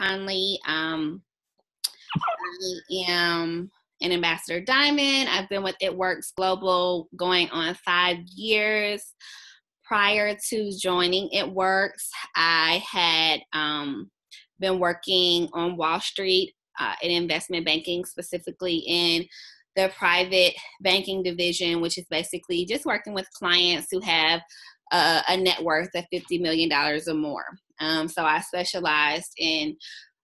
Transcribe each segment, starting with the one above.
Conley. Um, I am an ambassador diamond. I've been with It Works Global going on five years. Prior to joining It Works, I had um, been working on Wall Street uh, in investment banking, specifically in the private banking division, which is basically just working with clients who have uh, a net worth of $50 million or more. Um, so I specialized in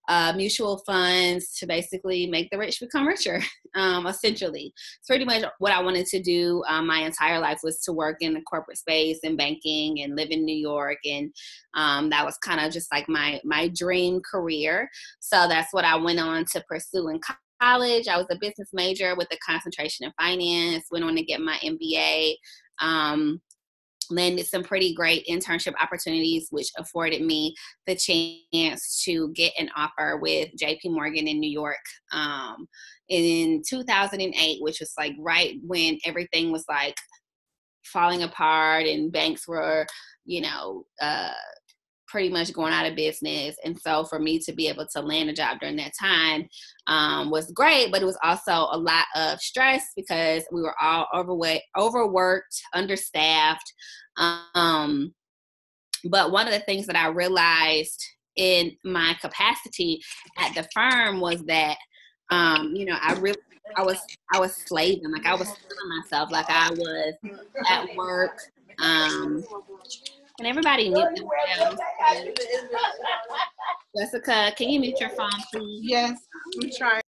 uh, mutual funds to basically make the rich become richer, um, essentially. It's pretty much what I wanted to do um, my entire life was to work in the corporate space and banking and live in New York. And um, that was kind of just like my, my dream career. So that's what I went on to pursue in college. I was a business major with a concentration in finance, went on to get my MBA. Um, landed some pretty great internship opportunities, which afforded me the chance to get an offer with JP Morgan in New York um, in 2008, which was like right when everything was like falling apart and banks were, you know, uh, pretty much going out of business. And so for me to be able to land a job during that time um, was great, but it was also a lot of stress because we were all overweight, overworked, understaffed. Um, but one of the things that I realized in my capacity at the firm was that, um, you know, I really I was I was slaving, like I was killing myself, like I was at work. Um, can everybody mute themselves? Jessica, can you mute your phone, please? Yes, I'm trying.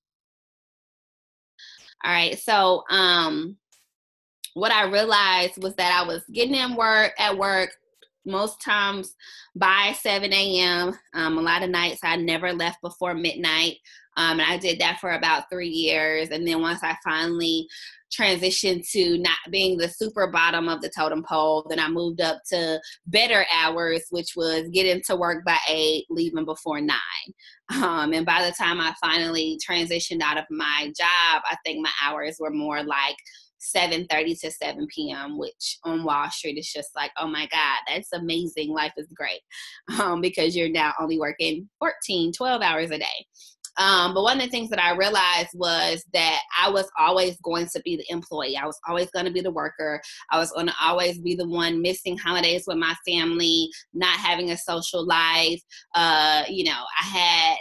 All right. So, um, what I realized was that I was getting in work at work most times by 7 a.m. Um, a lot of nights I never left before midnight. Um, and I did that for about three years. And then once I finally transitioned to not being the super bottom of the totem pole. Then I moved up to better hours, which was getting to work by eight, leaving before nine. Um, and by the time I finally transitioned out of my job, I think my hours were more like 7.30 to 7 p.m which on wall street is just like oh my god that's amazing life is great um, because you're now only working 14 12 hours a day um, but one of the things that I realized was that I was always going to be the employee. I was always going to be the worker. I was going to always be the one missing holidays with my family, not having a social life. Uh, you know, I had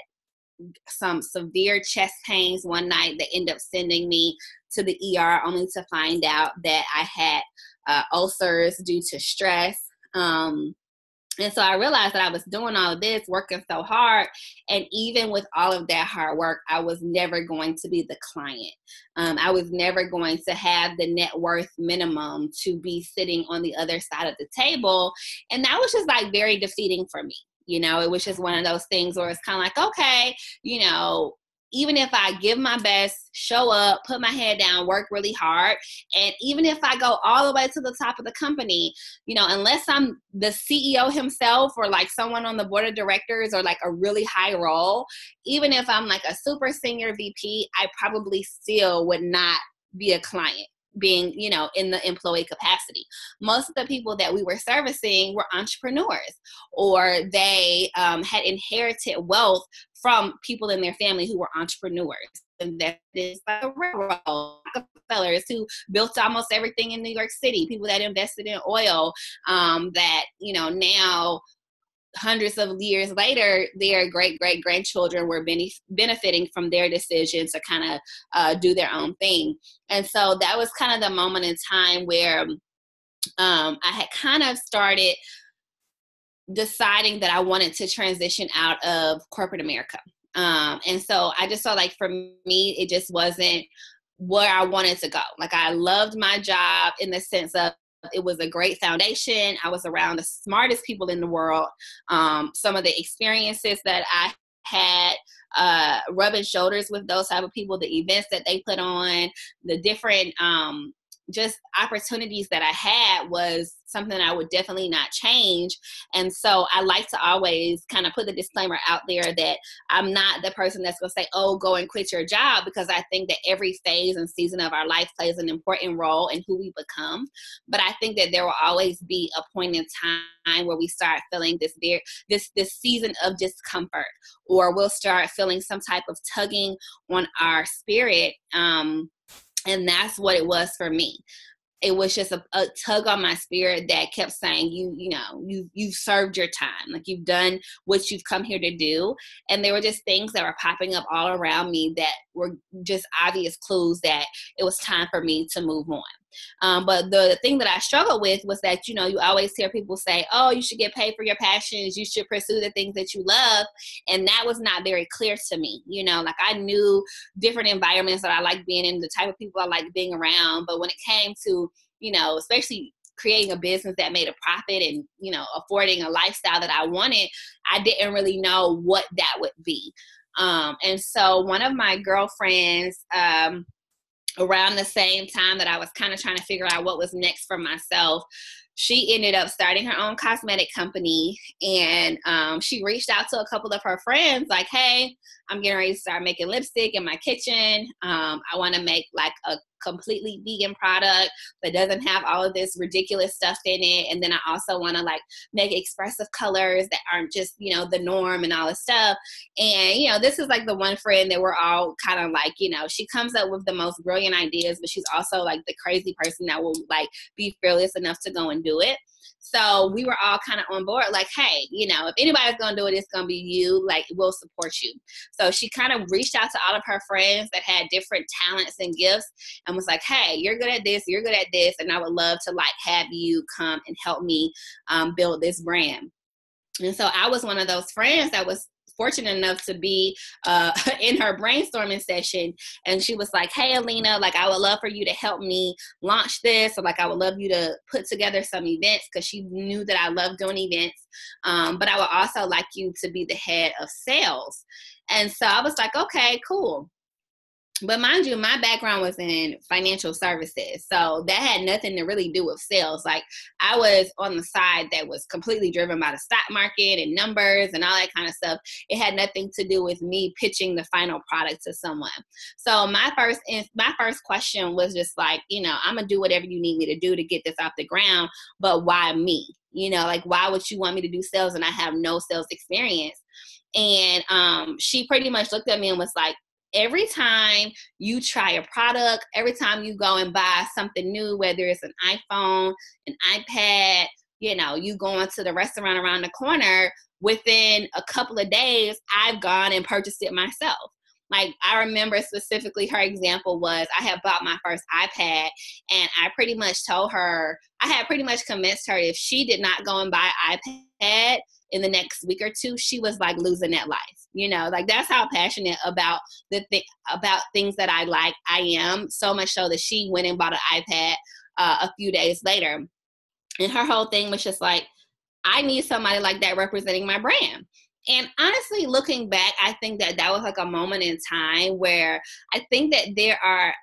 some severe chest pains one night that ended up sending me to the ER only to find out that I had uh, ulcers due to stress. Um, and so I realized that I was doing all of this, working so hard. And even with all of that hard work, I was never going to be the client. Um, I was never going to have the net worth minimum to be sitting on the other side of the table. And that was just like very defeating for me. You know, it was just one of those things where it's kind of like, okay, you know, even if I give my best, show up, put my head down, work really hard, and even if I go all the way to the top of the company, you know, unless I'm the CEO himself or like someone on the board of directors or like a really high role, even if I'm like a super senior VP, I probably still would not be a client being you know in the employee capacity. Most of the people that we were servicing were entrepreneurs or they um, had inherited wealth from people in their family who were entrepreneurs. And that is a railroad Rockefellers who built almost everything in New York City, people that invested in oil, um, that you know now hundreds of years later, their great great grandchildren were benef- benefiting from their decisions to kind of uh, do their own thing. And so that was kind of the moment in time where um, I had kind of started deciding that I wanted to transition out of corporate America. Um, and so I just felt like for me, it just wasn't where I wanted to go. Like I loved my job in the sense of it was a great foundation. I was around the smartest people in the world. Um, some of the experiences that I had uh, rubbing shoulders with those type of people, the events that they put on, the different um, just opportunities that I had was something I would definitely not change. And so I like to always kind of put the disclaimer out there that I'm not the person that's going to say, oh, go and quit your job, because I think that every phase and season of our life plays an important role in who we become. But I think that there will always be a point in time where we start feeling this this this season of discomfort or we'll start feeling some type of tugging on our spirit um and that's what it was for me. It was just a, a, tug on my spirit that kept saying you you know you you've served your time. Like you've done what you've come here to do. And there were just things that were popping up all around me that were just obvious clues that it was time for me to move on um, but the thing that I struggled with was that, you know, you always hear people say, oh, you should get paid for your passions, you should pursue the things that you love. And that was not very clear to me. You know, like I knew different environments that I like being in, the type of people I like being around. But when it came to, you know, especially creating a business that made a profit and you know affording a lifestyle that i wanted i didn't really know what that would be um, and so one of my girlfriends um, around the same time that I was kind of trying to figure out what was next for myself, she ended up starting her own cosmetic company and um, she reached out to a couple of her friends like hey i'm getting ready to start making lipstick in my kitchen. Um, i want to make like a completely vegan product that doesn't have all of this ridiculous stuff in it. And then i also want to like make expressive colors that aren't just you know the norm and all this stuff. And you know this is like the one friend that we're all kind of like you know she comes up with the most brilliant ideas but she's also like the crazy person that will like be fearless enough to go and do it. So we were all kind of on board, like, hey, you know, if anybody's gonna do it, it's gonna be you. Like, we'll support you. So she kind of reached out to all of her friends that had different talents and gifts and was like, hey, you're good at this, you're good at this, and I would love to like have you come and help me um, build this brand. And so I was one of those friends that was fortunate enough to be uh, in her brainstorming session. And she was like hey alena like i would love for you to help me launch this or like i would love you to put together some events because she knew that i love doing events. Um, but i would also like you to be the head of sales. And so i was like okay cool but mind you, my background was in financial services. So that had nothing to really do with sales. Like I was on the side that was completely driven by the stock market and numbers and all that kind of stuff. It had nothing to do with me pitching the final product to someone. So my first my first question was just like, you know, I'm gonna do whatever you need me to do to get this off the ground, but why me? You know, like why would you want me to do sales and I have no sales experience? And um, she pretty much looked at me and was like, every time you try a product, every time you go and buy something new, whether it's an iPhone, an iPad, you know, you going to the restaurant around the corner, within a couple of days, I've gone and purchased it myself. Like I remember specifically her example was I had bought my first iPad and I pretty much told her I had pretty much convinced her if she did not go and buy iPad in the next week or two, she was like losing that life. You know, like that's how passionate about the thing about things that I like I am. So much so that she went and bought an iPad uh, a few days later, and her whole thing was just like, I need somebody like that representing my brand. And honestly, looking back, I think that that was like a moment in time where I think that there are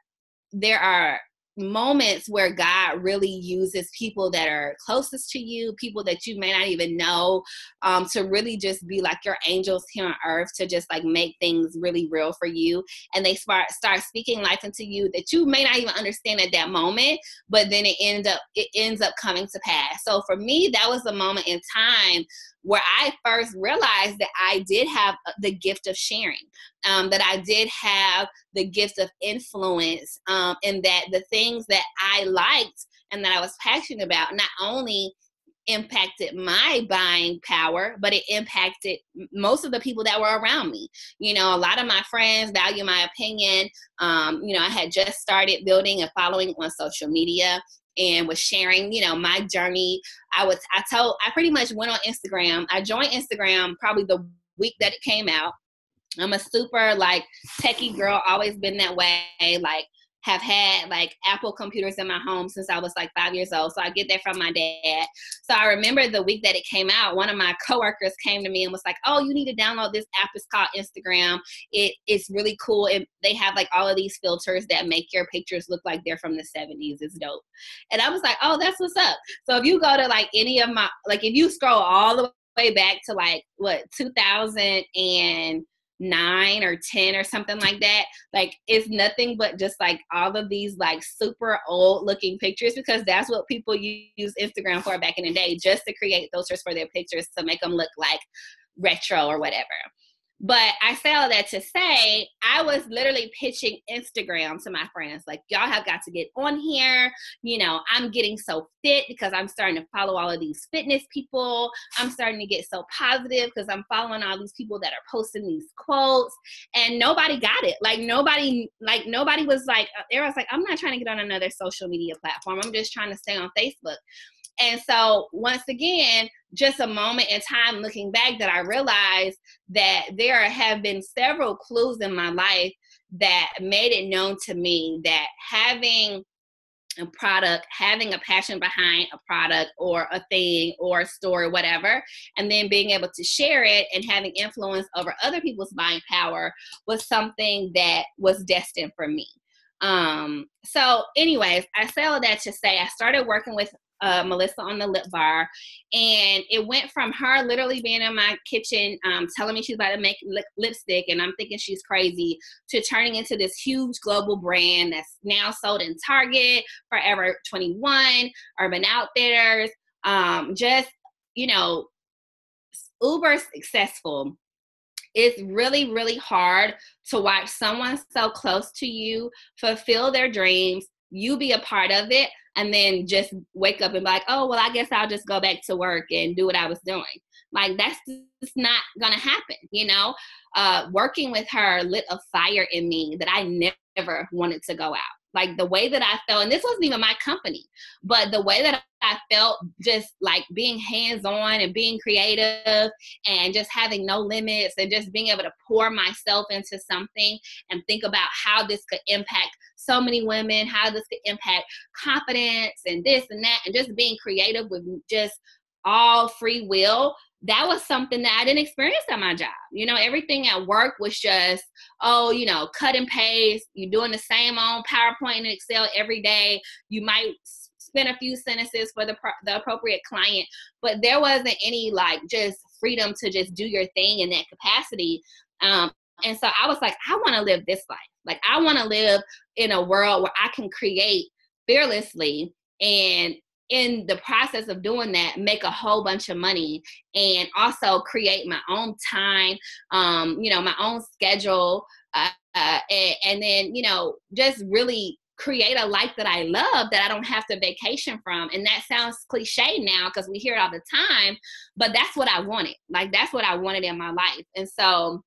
there are moments where God really uses people that are closest to you, people that you may not even know, um, to really just be like your angels here on earth to just like make things really real for you. And they start start speaking life into you that you may not even understand at that moment, but then it ends up it ends up coming to pass. So for me, that was a moment in time where I first realized that I did have uh, the gift of sharing, um, that I did have the gift of influence, um, and that the things that I liked and that I was passionate about not only impacted my buying power, but it impacted most of the people that were around me. You know, a lot of my friends value my opinion. Um, you know, I had just started building a following on social media and was sharing, you know, my journey. I was, I told, I pretty much went on Instagram. I joined Instagram probably the week that it came out. I'm a super like techie girl, always been that way. Like have had like Apple computers in my home since I was like five years old. So I get that from my dad. So I remember the week that it came out, one of my coworkers came to me and was like, "Oh, you need to download this app. It's called Instagram. It it's really cool. And they have like all of these filters that make your pictures look like they're from the 70s. It's dope." And I was like, "Oh, that's what's up." So if you go to like any of my like if you scroll all the way back to like what 2000 and nine or 10 or something like that. Like it's nothing but just like all of these like super old looking pictures because that's what people use Instagram for back in the day, just to create filters for their pictures to make them look like retro or whatever. But I say all that to say, I was literally pitching Instagram to my friends. Like, y'all have got to get on here. You know, I'm getting so fit because I'm starting to follow all of these fitness people. I'm starting to get so positive because I'm following all these people that are posting these quotes. And nobody got it. Like, nobody, like, nobody was like, uh, they was like, I'm not trying to get on another social media platform. I'm just trying to stay on Facebook. And so, once again, just a moment in time looking back that I realized that there have been several clues in my life that made it known to me that having a product, having a passion behind a product or a thing or a story, whatever, and then being able to share it and having influence over other people's buying power was something that was destined for me. Um, so, anyways, I say all that to say I started working with uh, Melissa on the lip bar. And it went from her literally being in my kitchen, um, telling me she's about to make lip- lipstick, and I'm thinking she's crazy, to turning into this huge global brand that's now sold in Target, Forever 21, Urban Outfitters, um, just, you know, uber successful it's really really hard to watch someone so close to you fulfill their dreams you be a part of it and then just wake up and be like, oh, well, I guess I'll just go back to work and do what I was doing. Like, that's just not gonna happen, you know? Uh, working with her lit a fire in me that I never wanted to go out. Like, the way that I felt, and this wasn't even my company, but the way that I felt just like being hands on and being creative and just having no limits and just being able to pour myself into something and think about how this could impact so many women, how this could impact confidence and this and that, and just being creative with just all free will that was something that I didn't experience at my job. You know, everything at work was just, oh, you know, cut and paste. You're doing the same on PowerPoint and Excel every day. You might spend a few sentences for the the appropriate client, but there wasn't any like just freedom to just do your thing in that capacity. Um, and so I was like, I want to live this life. Like I want to live in a world where I can create fearlessly and in the process of doing that make a whole bunch of money and also create my own time um, you know my own schedule uh, uh, and, and then you know just really create a life that I love that I don't have to vacation from. And that sounds cliche now because we hear it all the time, but that's what I wanted. Like that's what I wanted in my life. And so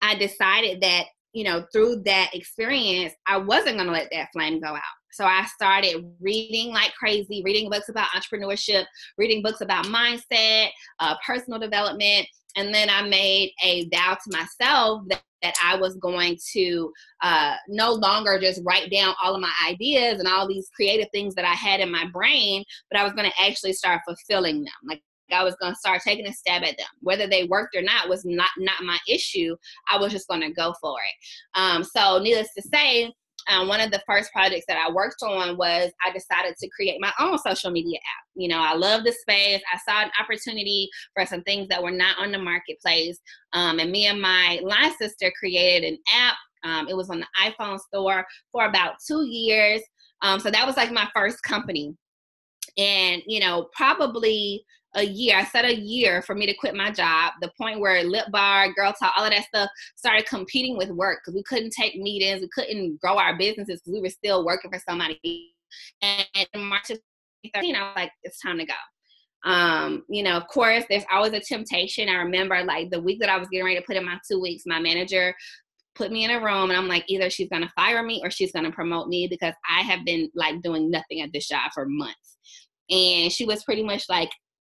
I decided that you know, through that experience, I wasn't going to let that flame go out. So I started reading like crazy, reading books about entrepreneurship, reading books about mindset, uh, personal development. And then I made a vow to myself that, that I was going to uh, no longer just write down all of my ideas and all these creative things that I had in my brain, but I was going to actually start fulfilling them. Like I was going to start taking a stab at them. Whether they worked or not was not not my issue. I was just going to go for it. Um, so, needless to say, um, one of the first projects that I worked on was I decided to create my own social media app. You know, I love the space. I saw an opportunity for some things that were not on the marketplace. Um, and me and my line sister created an app. Um, it was on the iPhone store for about two years. Um, so that was like my first company. And, you know, probably a year. I said a year for me to quit my job. The point where Lip Bar, Girl Talk, all of that stuff started competing with work because we couldn't take meetings, we couldn't grow our businesses because we were still working for somebody. And in March of 2013, I was like, it's time to go. Um, you know, of course, there's always a temptation. I remember like the week that I was getting ready to put in my two weeks, my manager put me in a room and I'm like, either she's gonna fire me or she's gonna promote me because I have been like doing nothing at this job for months. And she was pretty much like,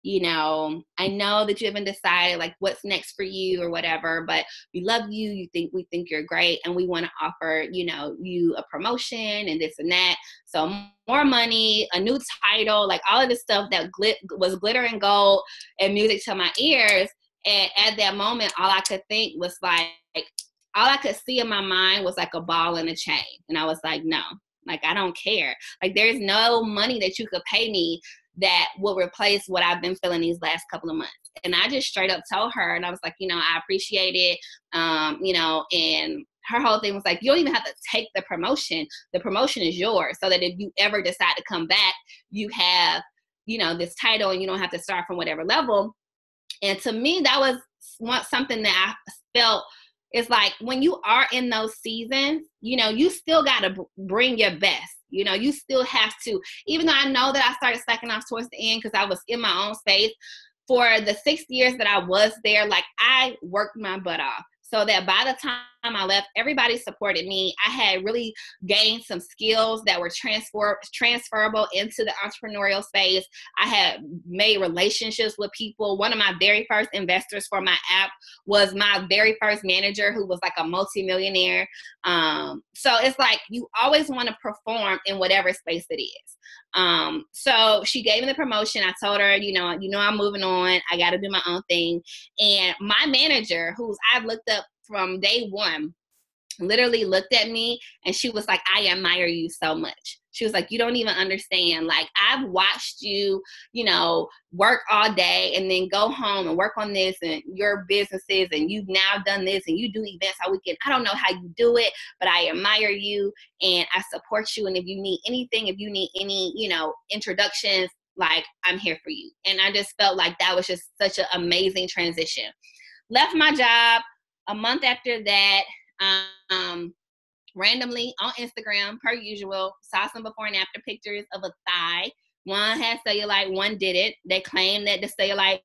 you know, I know that you haven't decided like what's next for you or whatever, but we love you. You think we think you're great, and we want to offer, you know, you a promotion and this and that. So more money, a new title, like all of this stuff that glit was glitter and gold and music to my ears. And at that moment, all I could think was like, all I could see in my mind was like a ball and a chain. And I was like, no, like I don't care. Like there's no money that you could pay me that will replace what I've been feeling these last couple of months. And I just straight up told her, and I was like, you know, I appreciate it, um, you know, and her whole thing was like, you don't even have to take the promotion. The promotion is yours, so that if you ever decide to come back, you have, you know, this title, and you don't have to start from whatever level. And to me, that was something that I felt it's like when you are in those seasons, you know, you still got to bring your best. You know, you still have to, even though I know that I started slacking off towards the end because I was in my own space. For the six years that I was there, like I worked my butt off so that by the time I left, everybody supported me. I had really gained some skills that were transfer transferable into the entrepreneurial space. I had made relationships with people. One of my very first investors for my app was my very first manager, who was like a multimillionaire. Um, so it's like you always want to perform in whatever space it is. Um, so she gave me the promotion. I told her, you know, you know, I'm moving on. I got to do my own thing. And my manager, who's I've looked up from day one, literally looked at me and she was like, I admire you so much. She was like, You don't even understand. Like, I've watched you, you know, work all day and then go home and work on this and your businesses, and you've now done this and you do events all weekend. I don't know how you do it, but I admire you and I support you. And if you need anything, if you need any, you know, introductions, like, I'm here for you. And I just felt like that was just such an amazing transition. Left my job a month after that. Um, randomly on Instagram, per usual, saw some before and after pictures of a thigh. One had cellulite, one didn't. They claimed that the cellulite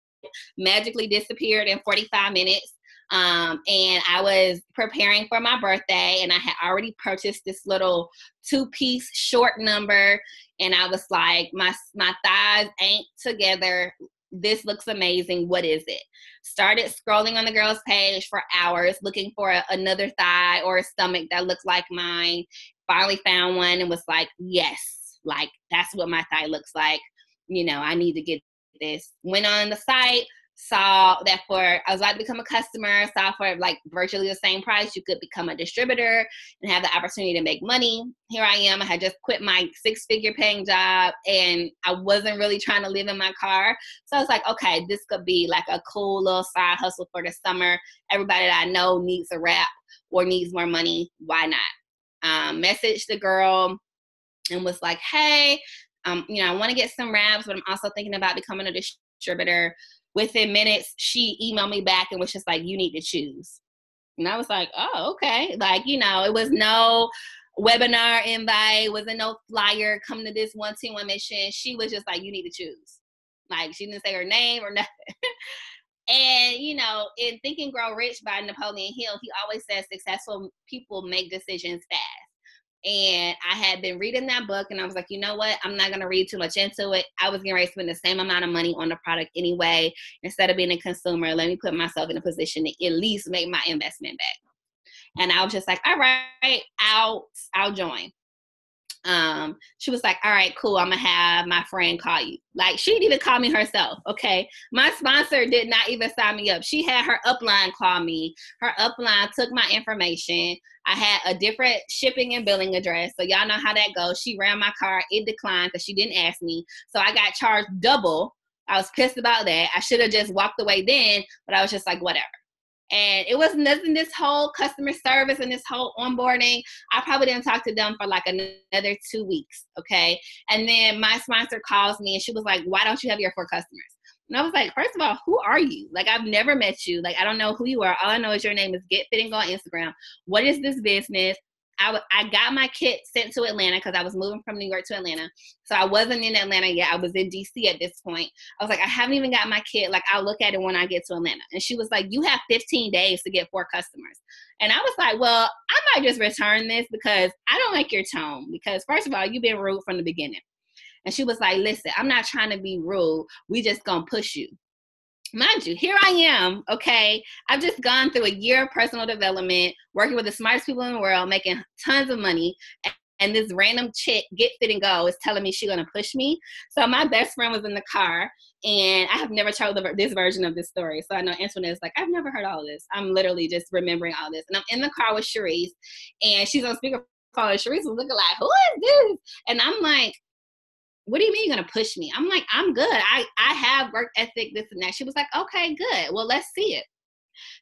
magically disappeared in 45 minutes. Um, and I was preparing for my birthday, and I had already purchased this little two-piece short number, and I was like, my my thighs ain't together this looks amazing. What is it? Started scrolling on the girl's page for hours looking for a, another thigh or a stomach that looked like mine. Finally found one and was like, yes, like that's what my thigh looks like. You know, I need to get this. Went on the site, saw that for I was about to become a customer, saw for like virtually the same price, you could become a distributor and have the opportunity to make money. Here I am. I had just quit my six figure paying job and I wasn't really trying to live in my car. So I was like, okay, this could be like a cool little side hustle for the summer. Everybody that I know needs a wrap or needs more money. Why not? Um, message the girl and was like, hey, um, you know, I want to get some wraps, but I'm also thinking about becoming a distributor within minutes, she emailed me back and was just like, you need to choose. And I was like, oh, okay. Like, you know, it was no webinar invite, wasn't no flyer, come to this one team one mission. She was just like, you need to choose. Like, she didn't say her name or nothing. and, you know, in Think and Grow Rich by Napoleon Hill, he always says successful people make decisions fast. And I had been reading that book, and I was like, you know what? I'm not to read too much into it. I was to spend the same amount of money on the product anyway. Instead of being a consumer, let me put myself in a position to at least make my investment back. And I was just like, all right, I'll I'll join um, she was like, all right, cool, I'm gonna have my friend call you. Like she didn't even call me herself. Okay. My sponsor did not even sign me up. She had her upline call me. Her upline took my information. I had a different shipping and billing address. So y'all know how that goes. She ran my car, it declined because she didn't ask me. So I got charged double. I was pissed about that. I should have just walked away then, but I was just like, whatever. And it was nothing this whole customer service and this whole onboarding. I probably didn't talk to them for like another two weeks. Okay. And then my sponsor calls me and she was like, Why don't you have your four customers? And I was like, first of all, who are you? Like, I've never met you. Like, I don't know who you are. All I know is your name is Get Fit and Go on Instagram. What is this business? I, w- I got my kit sent to Atlanta because I was moving from New York to Atlanta. So I wasn't in Atlanta yet. I was in DC at this point. I was like, I haven't even got my kit. Like, I'll look at it when I get to Atlanta. And she was like, You have 15 days to get four customers. And I was like, Well, I might just return this because I don't like your tone. Because, first of all, you've been rude from the beginning. And she was like, listen, I'm not trying to be rude. We just gonna push you. Mind you, here I am, okay? I've just gone through a year of personal development, working with the smartest people in the world, making tons of money. And this random chick, get fit and go, is telling me she's gonna push me. So my best friend was in the car, and I have never told the, this version of this story. So I know Antoinette is like, I've never heard all this. I'm literally just remembering all this. And I'm in the car with Sharice, and she's on speakerphone. Sharice was looking like, who is this? And I'm like, what do you mean you're gonna push me? I'm like, I'm good. I I have work ethic, this and that. She was like, okay, good. Well, let's see it.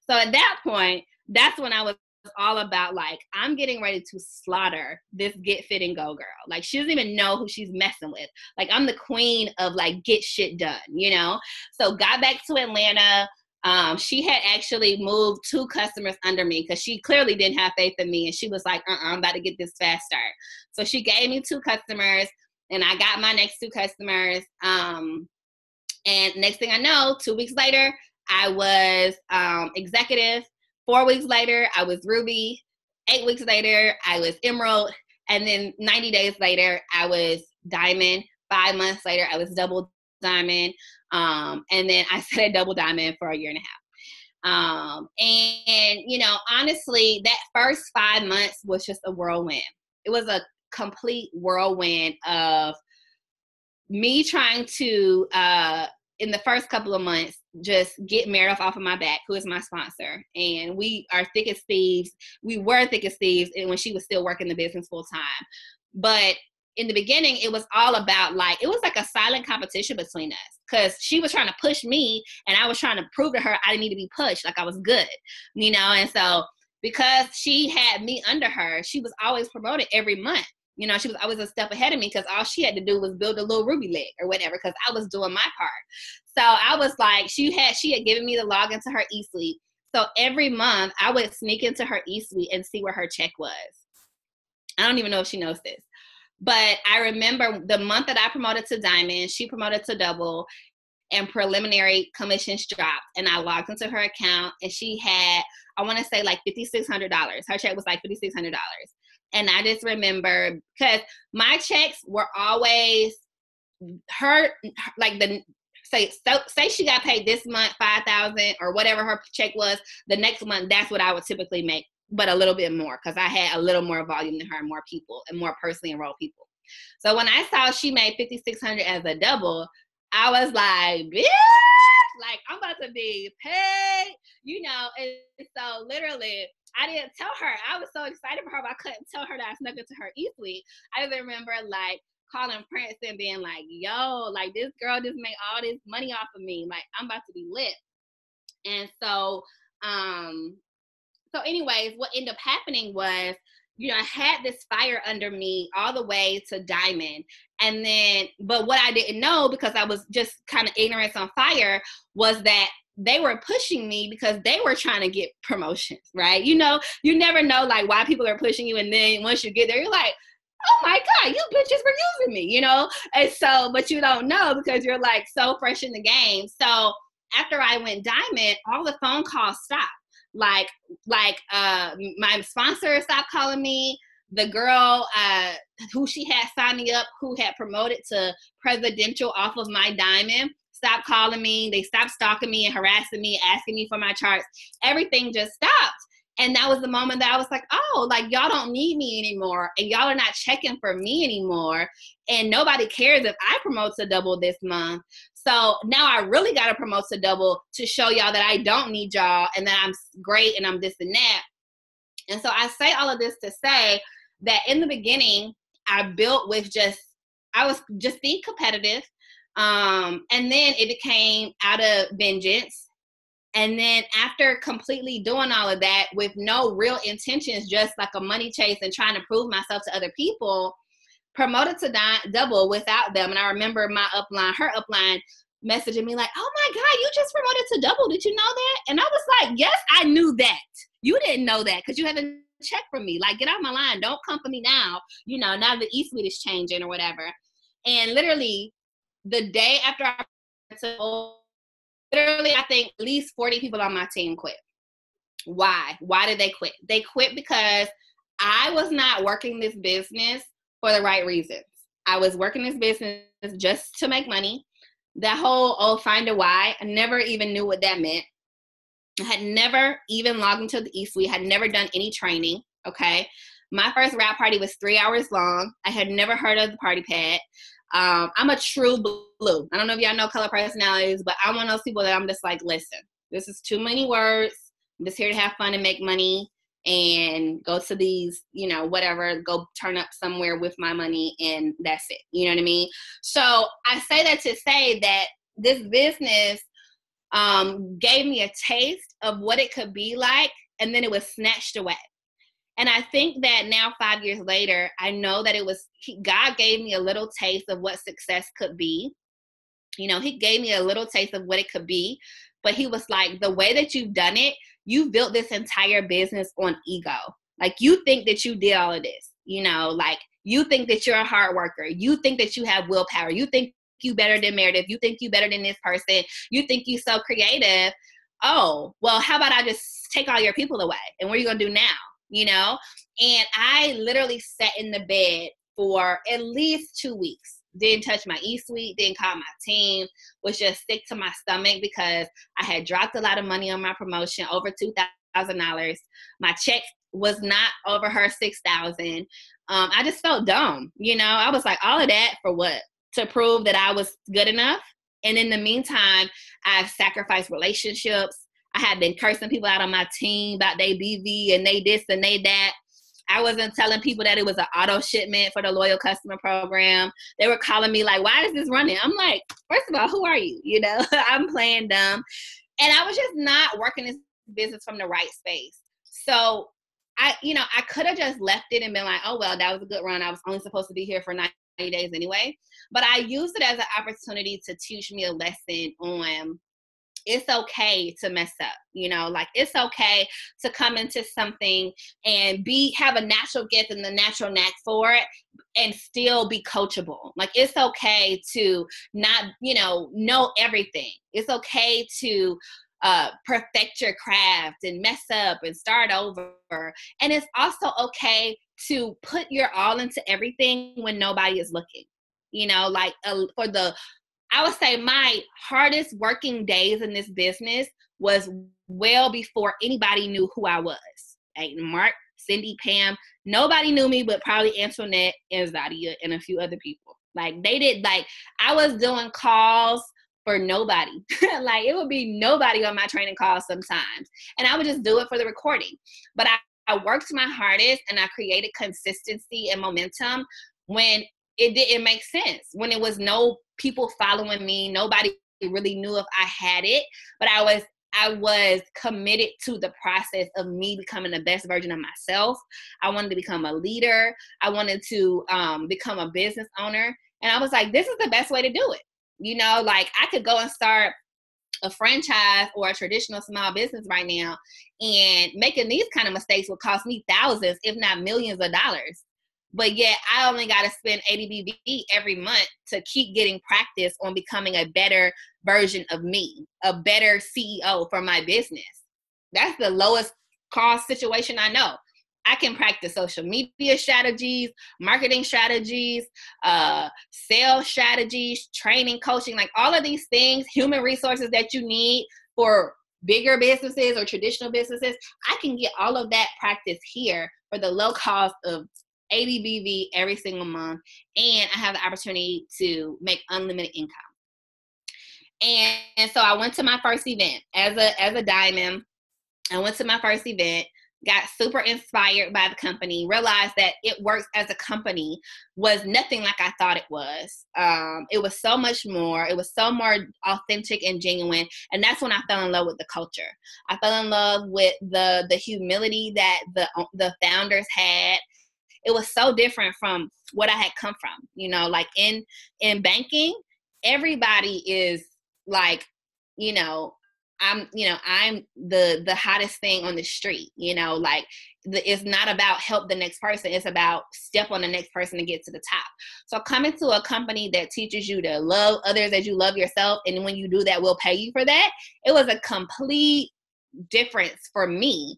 So at that point, that's when I was all about like, I'm getting ready to slaughter this get fit and go girl. Like she doesn't even know who she's messing with. Like I'm the queen of like get shit done, you know? So got back to Atlanta. Um, she had actually moved two customers under me because she clearly didn't have faith in me. And she was like, uh uh-uh, I'm about to get this fast start. So she gave me two customers and I got my next two customers. Um, and next thing I know, two weeks later, I was um, executive. Four weeks later, I was Ruby. Eight weeks later, I was Emerald. And then 90 days later, I was Diamond. Five months later, I was Double Diamond. Um, and then I said Double Diamond for a year and a half. Um, and, and, you know, honestly, that first five months was just a whirlwind. It was a complete whirlwind of me trying to uh in the first couple of months just get Meredith off of my back, who is my sponsor. And we are thick as thieves. We were thick as thieves and when she was still working the business full time. But in the beginning, it was all about like, it was like a silent competition between us because she was trying to push me and I was trying to prove to her I didn't need to be pushed, like I was good, you know? And so because she had me under her, she was always promoted every month. You know, she was always a step ahead of me because all she had to do was build a little ruby leg or whatever because I was doing my part. So I was like, she had she had given me the login to her eSuite. So every month I would sneak into her eSuite and see where her check was. I don't even know if she knows this. But I remember the month that I promoted to diamond, she promoted to double, and preliminary commissions dropped. And I logged into her account and she had, I want to say like $5,600. Her check was like $5,600. And I just remember because my checks were always her like the say so, say she got paid this month five thousand or whatever her check was the next month that's what I would typically make but a little bit more because I had a little more volume than her more people and more personally enrolled people. So when I saw she made fifty six hundred as a double, I was like, bitch, like I'm about to be paid, you know. And so literally I didn't tell her. I was so excited for her, but I couldn't tell her that I snuck into her eSuite. I just remember like calling Prince and being like, yo, like this girl just made all this money off of me. Like I'm about to be lit. And so, um, so anyways, what ended up happening was, you know, I had this fire under me all the way to diamond. And then, but what I didn't know because I was just kind of ignorance on fire was that they were pushing me because they were trying to get promotions, right? You know, you never know like why people are pushing you, and then once you get there, you're like, oh my god, you bitches were using me, you know. And so, but you don't know because you're like so fresh in the game. So after I went diamond, all the phone calls stopped. Like, like uh, my sponsor stopped calling me. The girl uh, who she had signed me up, who had promoted to presidential off of my diamond, stopped calling me. They stopped stalking me and harassing me, asking me for my charts. Everything just stopped. And that was the moment that I was like, oh, like y'all don't need me anymore. And y'all are not checking for me anymore. And nobody cares if I promote to double this month. So now I really got to promote to double to show y'all that I don't need y'all and that I'm great and I'm this and that. And so I say all of this to say that in the beginning, I built with just, I was just being competitive um, and then it became out of vengeance. And then after completely doing all of that with no real intentions, just like a money chase and trying to prove myself to other people, promoted to double without them. And I remember my upline, her upline messaging me like, "Oh my God, you just promoted to double. Did you know that?" And I was like, "Yes, I knew that. You didn't know that because you haven't checked for me. Like, get out my line. Don't come for me now. You know, now the eSuite is changing or whatever." And literally, the day after I literally, I think at least 40 people on my team quit. Why? Why did they quit? They quit because I was not working this business for the right reasons. I was working this business just to make money. That whole oh find a why, I never even knew what that meant. I had never even logged into the e-suite, had never done any training. Okay. My first wrap party was three hours long. I had never heard of the party pad. Um, I'm a true blue. I don't know if y'all know color personalities, but I'm one of those people that I'm just like, listen, this is too many words. I'm just here to have fun and make money and go to these, you know, whatever, go turn up somewhere with my money and that's it. You know what I mean? So I say that to say that this business um, gave me a taste of what it could be like and then it was snatched away. And I think that now, five years later, I know that it was he, God gave me a little taste of what success could be. You know, He gave me a little taste of what it could be, but He was like, the way that you've done it, you built this entire business on ego. Like, you think that you did all of this, you know, like you think that you're a hard worker, you think that you have willpower, you think you better than Meredith, you think you better than this person, you think you're so creative. Oh, well, how about I just take all your people away? And what are you gonna do now? You know? And I literally sat in the bed for at least two weeks. Didn't touch my e suite, didn't call my team, was just sick to my stomach because I had dropped a lot of money on my promotion, over $2,000. My check was not over her 6000 um, I just felt dumb, you know? I was like, all of that for what? To prove that I was good enough? And in the meantime, I've sacrificed relationships. I had been cursing people out on my team about they BV and they this and they that. I wasn't telling people that it was an auto shipment for the loyal customer program. They were calling me like, "Why is this running?" I'm like, first of all, who are you? You know, I'm playing dumb, and I was just not working this business from the right space. So I, you know, I could have just left it and been like, "Oh well, that was a good run. I was only supposed to be here for 90 days anyway." But I used it as an opportunity to teach me a lesson on it's okay to mess up you know like it's okay to come into something and be have a natural gift and the natural knack for it and still be coachable like it's okay to not you know know everything it's okay to uh, perfect your craft and mess up and start over. And it's also okay to put your all into everything when nobody is looking. You know, like uh, for the I would say my hardest working days in this business was well before anybody knew who I was. Like Mark, Cindy, Pam, nobody knew me but probably Antoinette and Zadia and a few other people. Like they did like I was doing calls for nobody. like it would be nobody on my training calls sometimes. And I would just do it for the recording. But I, I worked my hardest and I created consistency and momentum when it didn't make sense. When it was no people following me. Nobody really knew if I had it, but I was I was committed to the process of me becoming the best version of myself. I wanted to become a leader. I wanted to um, become a business owner. And I was like, this is the best way to do it. You know, like I could go and start a franchise or a traditional small business right now, and making these kind of mistakes would cost me thousands, if not millions of dollars but yet I only got to spend 80 BV every month to keep getting practice on becoming a better version of me, a better CEO for my business. That's the lowest cost situation I know. I can practice social media strategies, marketing strategies, uh, sales strategies, training, coaching, like all of these things, human resources that you need for bigger businesses or traditional businesses. I can get all of that practice here for the low cost of 80 BV every single month, and I have the opportunity to make unlimited income. And, and so I went to my first event as a as a diamond. I went to my first event, got super inspired by the company, realized that it works as a company was nothing like I thought it was. Um, it was so much more. It was so more authentic and genuine, and that's when I fell in love with the culture. I fell in love with the the humility that the the founders had it was so different from what I had come from. You know, like in in banking, everybody is like, you know, I'm, you know, I'm the the hottest thing on the street. You know, like the, it's not about help the next person. It's about step on the next person to get to the top. So coming to a company that teaches you to love others as you love yourself, and when you do that, we'll pay you for that. It was a complete difference for me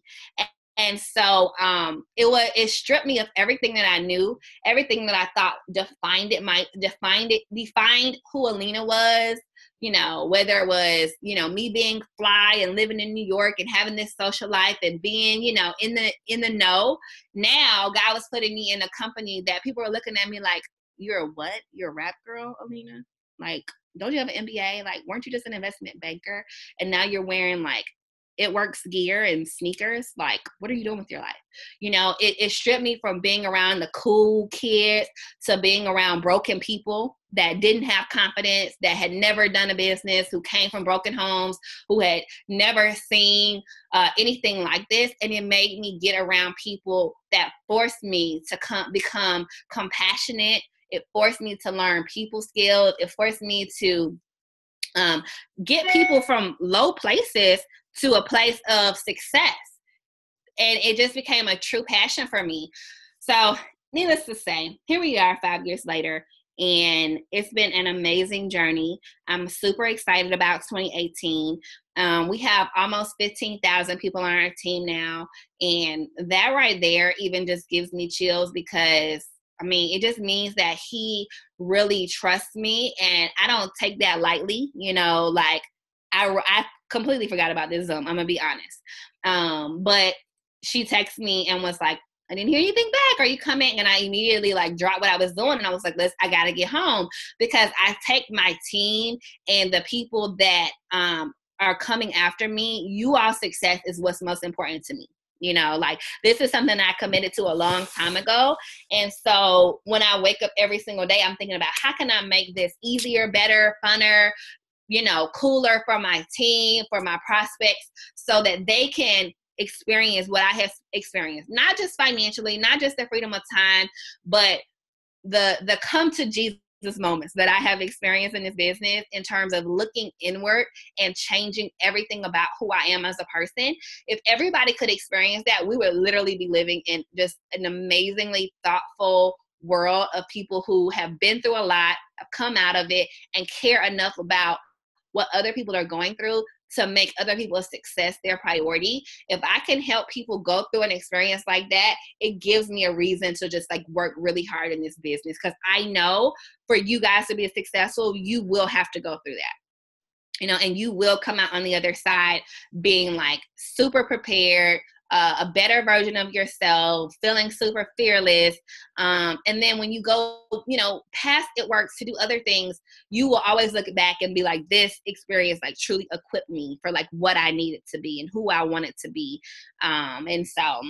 And so um, it was it stripped me of everything that I knew, everything that I thought defined it, my defined it, defined who Alena was. You know, whether it was you know me being fly and living in New York and having this social life and being you know in the in the know. Now God was putting me in a company that people were looking at me like, "You're a what? You're a wrap girl, Alena? Like, don't you have an MBA? Like, weren't you just an investment banker? And now you're wearing like it works gear and sneakers like what are you doing with your life? You know it, it stripped me from being around the cool kids to being around broken people that didn't have confidence that had never done a business who came from broken homes who had never seen uh, anything like this. And it made me get around people that forced me to come become compassionate. It forced me to learn people skills. It forced me to um, get people from low places to a place of success. And it just became a true passion for me. So, needless to say, here we are five years later, and it's been an amazing journey. I'm super excited about 2018. Um, we have almost 15,000 people on our team now, and that right there even just gives me chills because I mean, it just means that he really trusts me, and I don't take that lightly. You know, like I, I completely forgot about this Zoom. I'm gonna be honest. Um, but she texted me and was like, I didn't hear anything back. Are you coming? And I immediately like dropped what I was doing and I was like, let's I gotta get home because I take my team and the people that um are coming after me, you all success is what's most important to me. You know, like this is something I committed to a long time ago. And so when I wake up every single day, I'm thinking about how can I make this easier, better, funner, you know, cooler for my team, for my prospects, so that they can experience what I have experienced. Not just financially, not just the freedom of time, but the the come to Jesus moments that I have experienced in this business in terms of looking inward and changing everything about who I am as a person. If everybody could experience that, we would literally be living in just an amazingly thoughtful world of people who have been through a lot, have come out of it, and care enough about what other people are going through to make other people's success their priority. If I can help people go through an experience like that, it gives me a reason to just like work really hard in this business because I know for you guys to be successful, you will have to go through that you know, and you will come out on the other side being like super prepared, uh, a better version of yourself, feeling super fearless. Um, and then when you go, you know, past It Works to do other things, you will always look back and be like, this experience like truly equipped me for like what I needed to be and who I wanted to be. Um, and so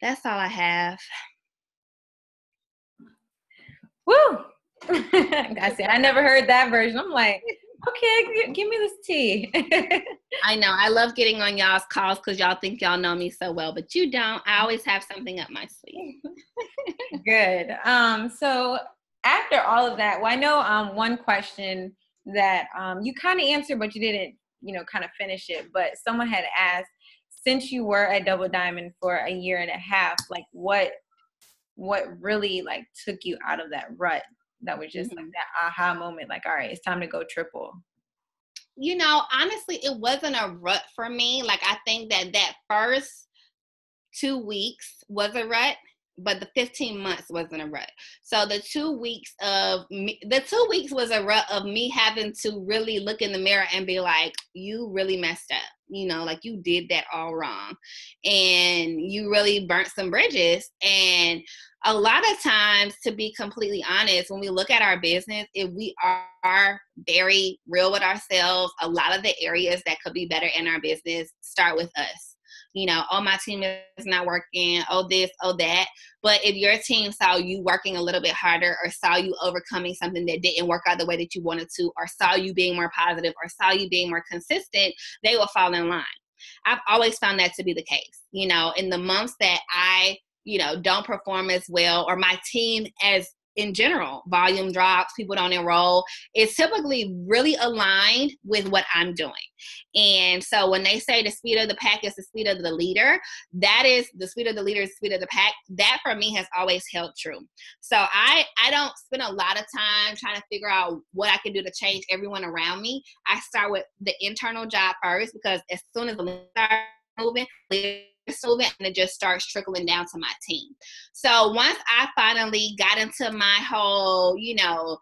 that's all I have. Woo! I said I never heard that version. I'm like, okay, give me this tea. I know. I love getting on y'all's calls because y'all think y'all know me so well, but you don't. I always have something up my sleeve. Good. Um, so after all of that, well, I know um, one question that um, you kind of answered, but you didn't, you know, kind of finish it. But someone had asked, since you were at Double Diamond for a year and a half, like what, what really like took you out of that rut? That was just mm-hmm. like that aha moment, like, all right, it's time to go triple you know, honestly, it wasn't a rut for me. Like, I think that that first two weeks was a rut, but the 15 months wasn't a rut. So the two weeks of me, the two weeks was a rut of me having to really look in the mirror and be like, you really messed up. You know, like you did that all wrong. And you really burnt some bridges. And a lot of times, to be completely honest, when we look at our business, if we are very real with ourselves, a lot of the areas that could be better in our business start with us. You know, oh, my team is not working, oh, this, oh, that. But if your team saw you working a little bit harder or saw you overcoming something that didn't work out the way that you wanted to, or saw you being more positive, or saw you being more consistent, they will fall in line. I've always found that to be the case. You know, in the months that I you know don't perform as well or my team as in general volume drops people don't enroll it's typically really aligned with what i'm doing. And so when they say the speed of the pack is the speed of the leader that is the speed of the leader is the speed of the pack. That for me has always held true. So i i don't spend a lot of time trying to figure out what i can do to change everyone around me. I start with the internal job first because as soon as the start moving moving and it just starts trickling down to my team. So once I finally got into my whole, you know,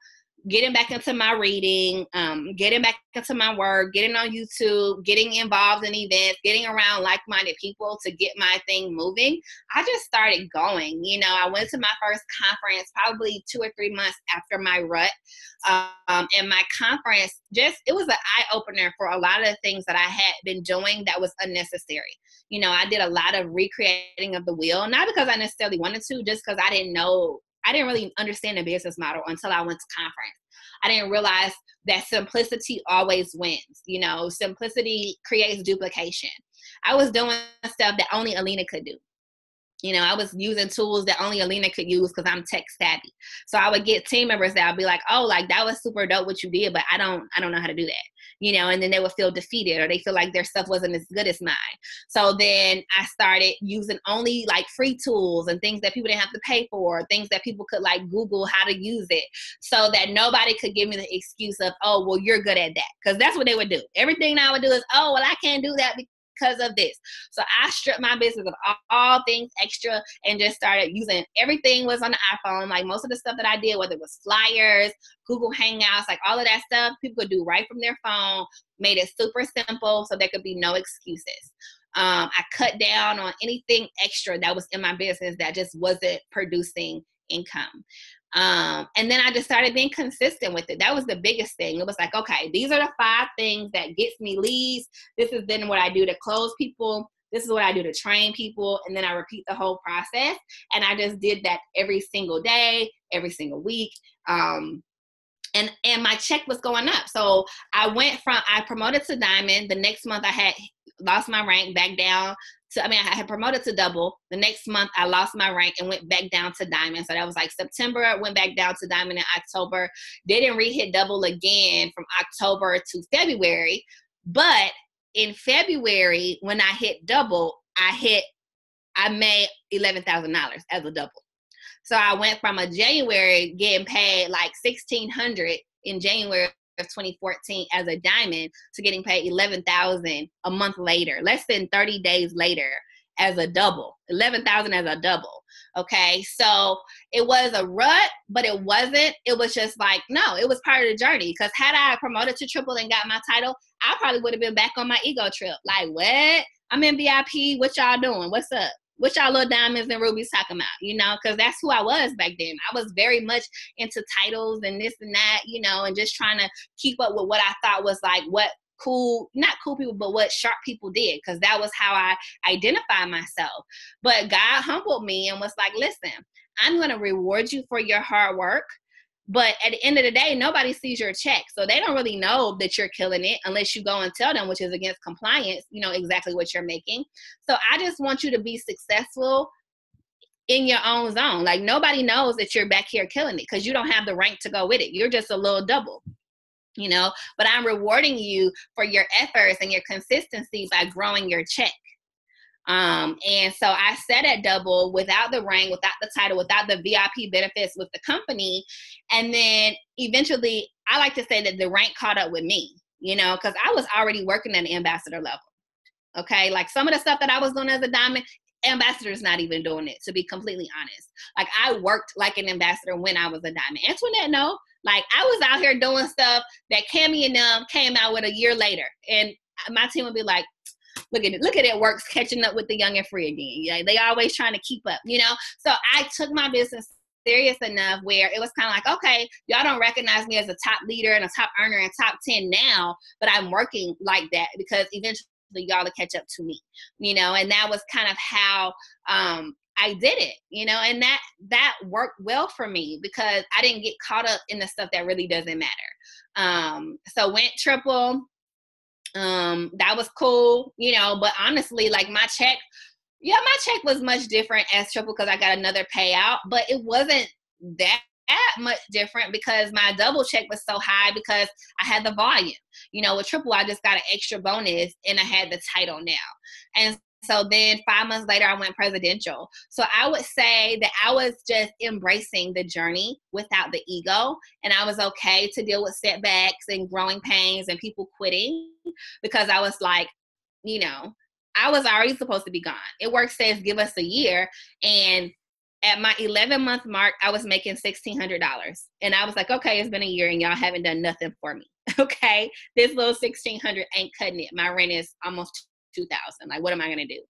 getting back into my reading, um, getting back into my work, getting on YouTube, getting involved in events, getting around like minded people to get my thing moving, I just started going. You know, I went to my first conference probably two or three months after my rut. Um, and my conference just, it was an eye opener for a lot of the things that I had been doing that was unnecessary. You know, I did a lot of recreating of the wheel, not because I necessarily wanted to, just because I didn't know I didn't really understand the business model until I went to conference. I didn't realize that simplicity always wins. You know, simplicity creates duplication. I was doing stuff that only Alena could do. You know, I was using tools that only Alena could use because I'm tech savvy. So I would get team members that I'd be like, "Oh, like that was super dope what you did, but I don't, I don't know how to do that." You know, and then they would feel defeated or they feel like their stuff wasn't as good as mine. So then I started using only like free tools and things that people didn't have to pay for, things that people could like Google how to use it, so that nobody could give me the excuse of, "Oh, well, you're good at that," because that's what they would do. Everything I would do is, "Oh, well, I can't do that because of this. So I stripped my business of all, all, things extra and just started using everything was on the iPhone. Like most of the stuff that I did, whether it was flyers, Google Hangouts, like all of that stuff, people could do right from their phone. Made it super simple so there could be no excuses. Um, I cut down on anything extra that was in my business that just wasn't producing income. Um, and then I just started being consistent with it. That was the biggest thing. It was like, okay, these are the five things that gets me leads. This is then what I do to close people. This is what I do to train people. And then I repeat the whole process. And I just did that every single day, every single week. Um, and and my check was going up. So I went from I promoted to diamond. The next month I had lost my rank back down to, I mean, I had promoted to double. The next month, I lost my rank and went back down to diamond. So that was like September, went back down to diamond in October. Didn't re-hit double again from October to February. But in February, when I hit double, I hit, I made $11,000 as a double. So I went from a January getting paid like 1600 in January of 2014 as a diamond to getting paid 11,000 a month later, less than 30 days later as a double. 11,000 as a double. Okay? So it was a rut, but it wasn't. It was just like, no, it was part of the journey because had I promoted to triple and got my title, I probably would have been back on my ego trip. Like, what? I'm in VIP. What y'all doing? What's up? What y'all little diamonds and rubies talking about, you know, because that's who I was back then. I was very much into titles and this and that, you know, and just trying to keep up with what I thought was like what cool, not cool people, but what sharp people did, because that was how I identify myself. But God humbled me and was like, listen, I'm going to reward you for your hard work. But at the end of the day, nobody sees your check. So they don't really know that you're killing it unless you go and tell them, which is against compliance, you know, exactly what you're making. So I just want you to be successful in your own zone. Like nobody knows that you're back here killing it because you don't have the rank to go with it. You're just a little double you know but i'm rewarding you for your efforts and your consistency by growing your check um, and so I sat at double without the rank, without the title, without the VIP benefits with the company. And then eventually, I like to say that the rank caught up with me, you know, because I was already working at an ambassador level. Okay. Like some of the stuff that I was doing as a diamond, ambassador's not even doing it, to be completely honest. Like I worked like an ambassador when I was a diamond. Antoinette, no. Like I was out here doing stuff that Cami and them came out with a year later. And my team would be like, look at it, look at It Works catching up with the young and free again. Yeah, they always trying to keep up, you know. So I took my business serious enough where it was kind of like, okay, y'all don't recognize me as a top leader and a top earner and top 10 now, but I'm working like that because eventually y'all to catch up to me, you know, and that was kind of how um, I did it, you know, and that that worked well for me because I didn't get caught up in the stuff that really doesn't matter. Um, so went triple, um, that was cool, you know, but honestly, like my check, yeah, my check was much different as triple because I got another payout, but it wasn't that much different because my double check was so high because I had the volume. You know, with triple, I just got an extra bonus and I had the title now. And so then five months later, I went presidential. So I would say that I was just embracing the journey without the ego. And I was okay to deal with setbacks and growing pains and people quitting because I was like, you know, I was already supposed to be gone. It work says give us a year. And at my 11 month mark, I was making $1,600. And I was like, okay, it's been a year and y'all haven't done nothing for me. okay. This little 1600 ain't cutting it. My rent is almost 2000 Like, what am I going to do?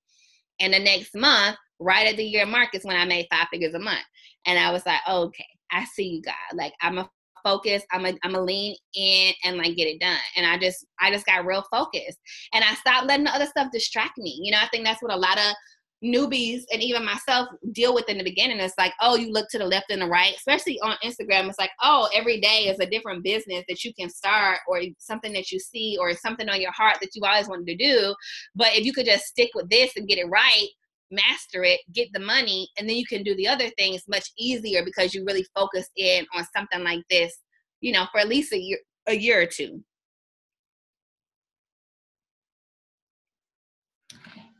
And the next month, right at the year mark, is when I made five figures a month. And I was like, okay, I see you, God. Like, I'm a focus. I'm a I'm a lean in and like get it done. And I just I just got real focused. And I stopped letting the other stuff distract me. You know, I think that's what a lot of newbies and even myself deal with in the beginning. It's like, oh, you look to the left and the right, especially on Instagram. It's like, oh, every day is a different business that you can start or something that you see or something on your heart that you've always wanted to do. But if you could just stick with this and get it right, master it, get the money, and then you can do the other things much easier because you really focus in on something like this, you know, for at least a year a year or two.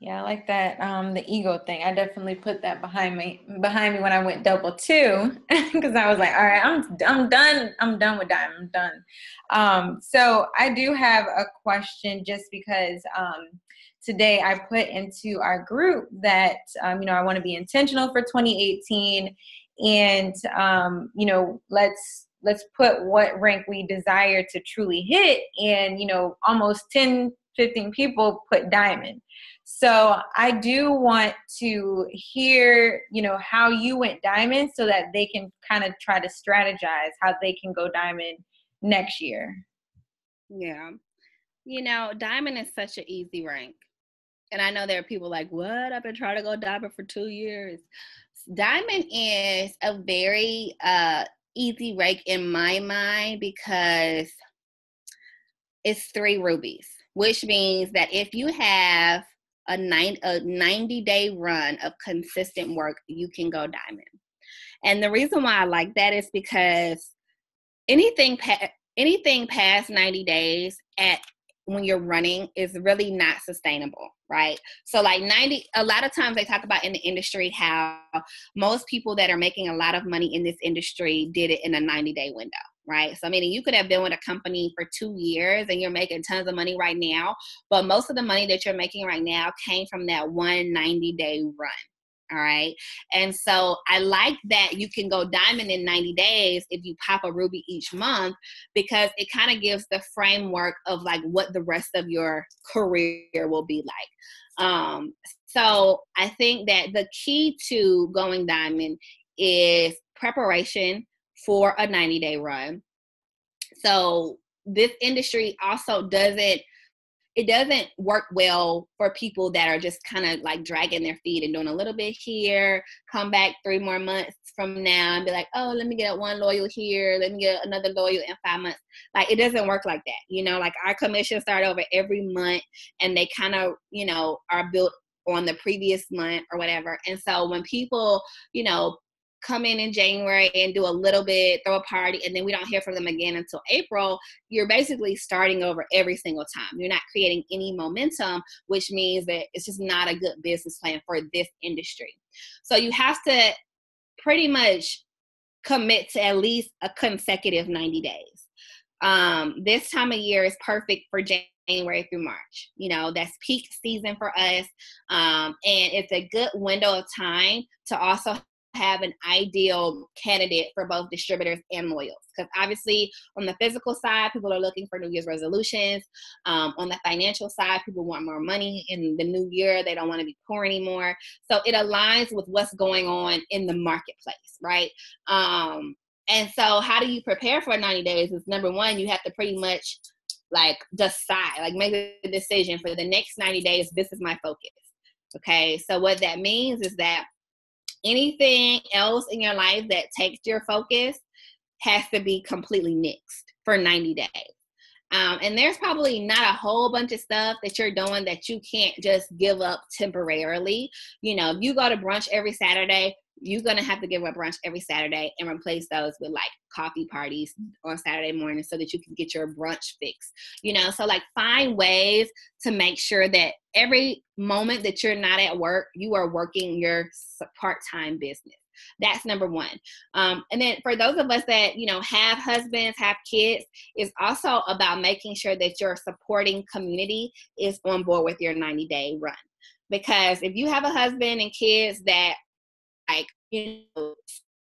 Yeah, I like that. Um, the ego thing. I definitely put that behind me behind me when I went double two because I was like, all right, I'm I'm done. I'm done with that. I'm done. Um, so I do have a question just because um, today I put into our group that um, you know I want to be intentional for 2018, and um, you know let's let's put what rank we desire to truly hit, and you know almost 10, 15 people put diamond. So I do want to hear, you know, how you went diamond so that they can kind of try to strategize how they can go diamond next year. Yeah. You know, diamond is such an easy rank and I know there are people like, what? I've been trying to go diamond for two years. Diamond is a very uh, easy rank in my mind because it's three rubies, which means that if you have a, nine, a 90 day run of consistent work, you can go diamond. And the reason why I like that is because anything pa- anything past 90 days at when you're running is really not sustainable, right? So, like 90, a lot of times they talk about in the industry how most people that are making a lot of money in this industry did it in a 90 day window, right? So, meaning you could have been with a company for two years and you're making tons of money right now, but most of the money that you're making right now came from that one 90 day run. All right. And so I like that you can go diamond in 90 days if you pop a ruby each month because it kind of gives the framework of like what the rest of your career will be like. Um, so I think that the key to going diamond is preparation for a 90 day run. So this industry also doesn't it doesn't work well for people that are just kind of like dragging their feet and doing a little bit here, come back three more months from now and be like, oh, let me get one loyal here, let me get another loyal in five months. Like it doesn't work like that. You know, like our commissions start over every month and they kind of, you know, are built on the previous month or whatever. And so when people, you know, come in in January and do a little bit, throw a party, and then we don't hear from them again until April, you're basically starting over every single time. You're not creating any momentum, which means that it's just not a good business plan for this industry. So you have to pretty much commit to at least a consecutive 90 days. Um, this time of year is perfect for January through March. You know, that's peak season for us. Um, and it's a good window of time to also have an ideal candidate for both distributors and loyals. Because obviously, on the physical side, people are looking for New Year's resolutions. Um, on the financial side, people want more money in the new year. They don't want to be poor anymore. So it aligns with what's going on in the marketplace, right? Um, and so, how do you prepare for 90 days? Is number one, you have to pretty much like decide, like make a decision for the next 90 days. This is my focus. Okay, so what that means is that anything else in your life that takes your focus has to be completely nixed for 90 days. Um, and there's probably not a whole bunch of stuff that you're doing that you can't just give up temporarily. You know, if you go to brunch every Saturday, you're gonna have to give up brunch every Saturday and replace those with like coffee parties on Saturday morning so that you can get your brunch fix. You know, so like find ways to make sure that every moment that you're not at work, you are working your part-time business. That's number one. Um, and then for those of us that you know have husbands, have kids, it's also about making sure that your supporting community is on board with your 90 day run. because if you have a husband and kids that like you know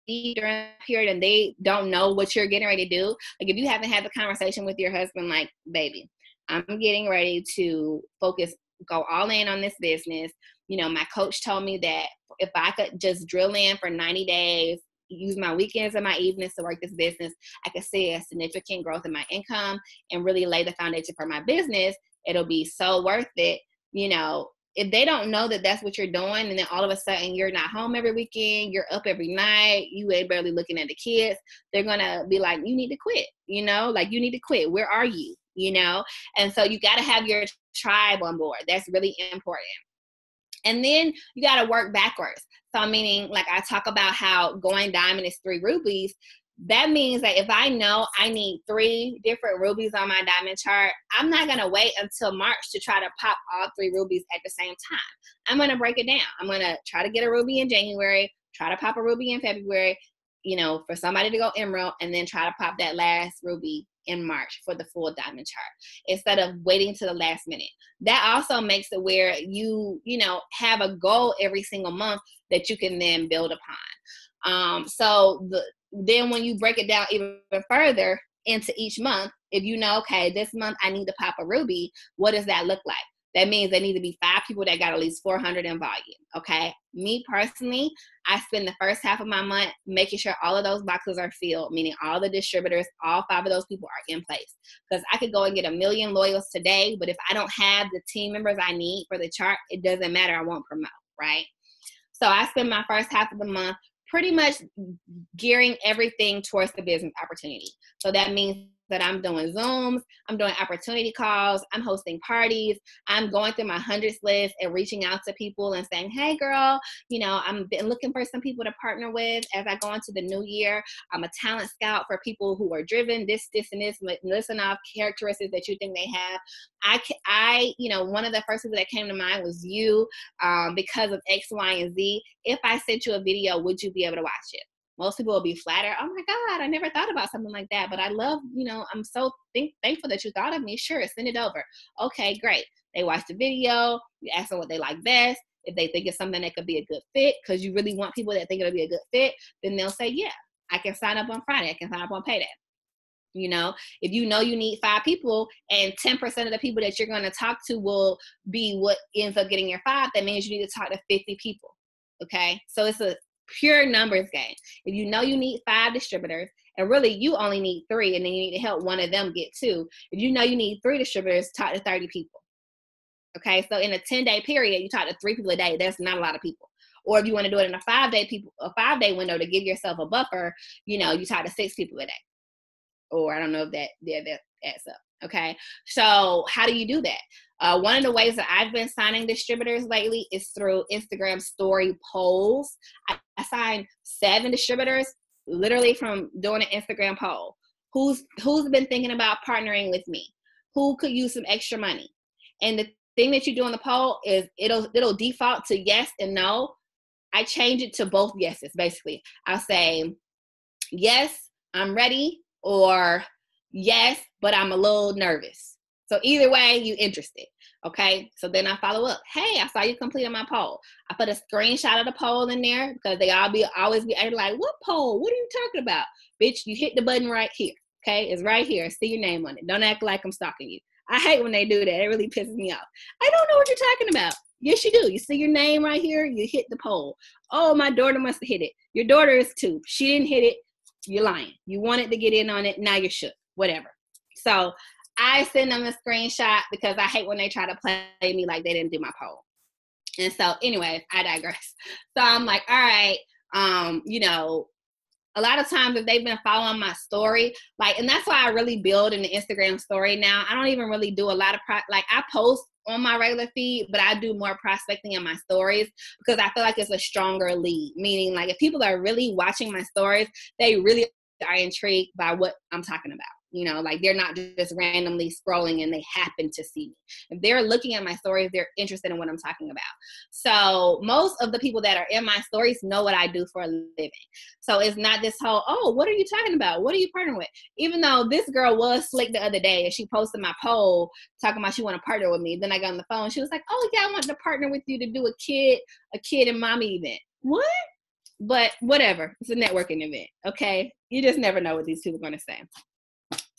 during that period and they don't know what you're getting ready to do like if you haven't had the conversation with your husband like baby i'm getting ready to focus go all in on this business. You know my coach told me that if i could just drill in for 90 days use my weekends and my evenings to work this business i could see a significant growth in my income and really lay the foundation for my business it'll be so worth it you know if they don't know that that's what you're doing and then all of a sudden you're not home every weekend you're up every night you ain't barely looking at the kids they're gonna be like you need to quit you know? Like you need to quit. Where are you? you know? And so you got to have your tribe on board. That's really important. And then you got to work backwards. So meaning like i talk about how going diamond is three rubies that means that if I know I need three different rubies on my diamond chart, I'm not going to wait until March to try to pop all three rubies at the same time. I'm going to break it down. I'm going to try to get a ruby in January, try to pop a ruby in February, you know, for somebody to go emerald, and then try to pop that last ruby in March for the full diamond chart instead of waiting to the last minute. That also makes it where you, you know, have a goal every single month that you can then build upon. Um, so the then when you break it down even further into each month, if you know, okay, this month I need to pop a ruby, what does that look like? That means there need to be five people that got at least 400 in volume. Okay. Me personally, I spend the first half of my month making sure all of those boxes are filled, meaning all the distributors, all five of those people are in place. Because I could go and get a million loyals today, but if I don't have the team members I need for the chart, it doesn't matter. I won't promote, right? So I spend my first half of the month pretty much gearing everything towards the business opportunity. So that means that I'm doing Zooms, I'm doing opportunity calls, I'm hosting parties, I'm going through my hundreds list and reaching out to people and saying, hey girl, you know, I'm been looking for some people to partner with as I go into the new year. I'm a talent scout for people who are driven, this, this, and this, listen off characteristics that you think they have. I, I, you know, one of the first people that came to mind was you um, because of X, Y, and Z. If I sent you a video, would you be able to watch it? Most people will be flattered. Oh my God, I never thought about something like that. But I love, you know, I'm so think, thankful that you thought of me. Sure, send it over. Okay, great. They watch the video. You ask them what they like best. If they think it's something that could be a good fit, because you really want people that think it'll be a good fit, then they'll say, yeah, I can sign up on Friday. I can sign up on payday. You know, if you know you need five people and 10% of the people that you're going to talk to will be what ends up getting your five, that means you need to talk to 50 people. Okay. So it's a pure numbers game. If you know you need five distributors, and really you only need three, and then you need to help one of them get two. If you know you need three distributors, talk to 30 people. Okay, so in a 10 day period, you talk to three people a day. That's not a lot of people. Or if you want to do it in a five day people a five day window to give yourself a buffer, you know, you talk to six people a day. Or I don't know if that yeah, that adds up. Okay, so how do you do that? Uh, one of the ways that I've been signing distributors lately is through Instagram story polls. I, I signed seven distributors literally from doing an Instagram poll. Who's who's been thinking about partnering with me? Who could use some extra money? And the thing that you do in the poll is it'll it'll default to yes and no. I change it to both yeses basically. I'll say yes, I'm ready, or yes, but I'm a little nervous so either way, you interested. Okay. So then I follow up. Hey, I saw you completed my poll. I put a screenshot of the poll in there because they all be always be like, what poll? What are you talking about? Bitch, you hit the button right here. Okay. It's right here. See your name on it. Don't act like I'm stalking you. I hate when they do that. It really pisses me off. I don't know what you're talking about. Yes, you do. You see your name right here. You hit the poll. Oh, my daughter must have hit it. Your daughter is too. She didn't hit it. You're lying. You wanted to get in on it. Now you're shook. Whatever. So I send them a screenshot because I hate when they try to play me like they didn't do my poll. And so, anyways, I digress. So I'm like, all right, um, you know, a lot of times if they've been following my story, like, and that's why I really build in the Instagram story now. I don't even really do a lot of pro- like I post on my regular feed, but I do more prospecting in my stories because I feel like it's a stronger lead. Meaning, like, if people are really watching my stories, they really are intrigued by what I'm talking about You know, like they're not just randomly scrolling and they happen to see me. If they're looking at my stories, they're interested in what I'm talking about. So most of the people that are in my stories know what I do for a living. So it's not this whole, oh, what are you talking about? What are you partnering with? Even though this girl was slick the other day and she posted my poll talking about she want to partner with me. Then I got on the phone. She was like, oh yeah, I want to partner with you to do a kid, a kid and mommy event. What? But whatever. It's a networking event. Okay. You just never know what these people are gonna say.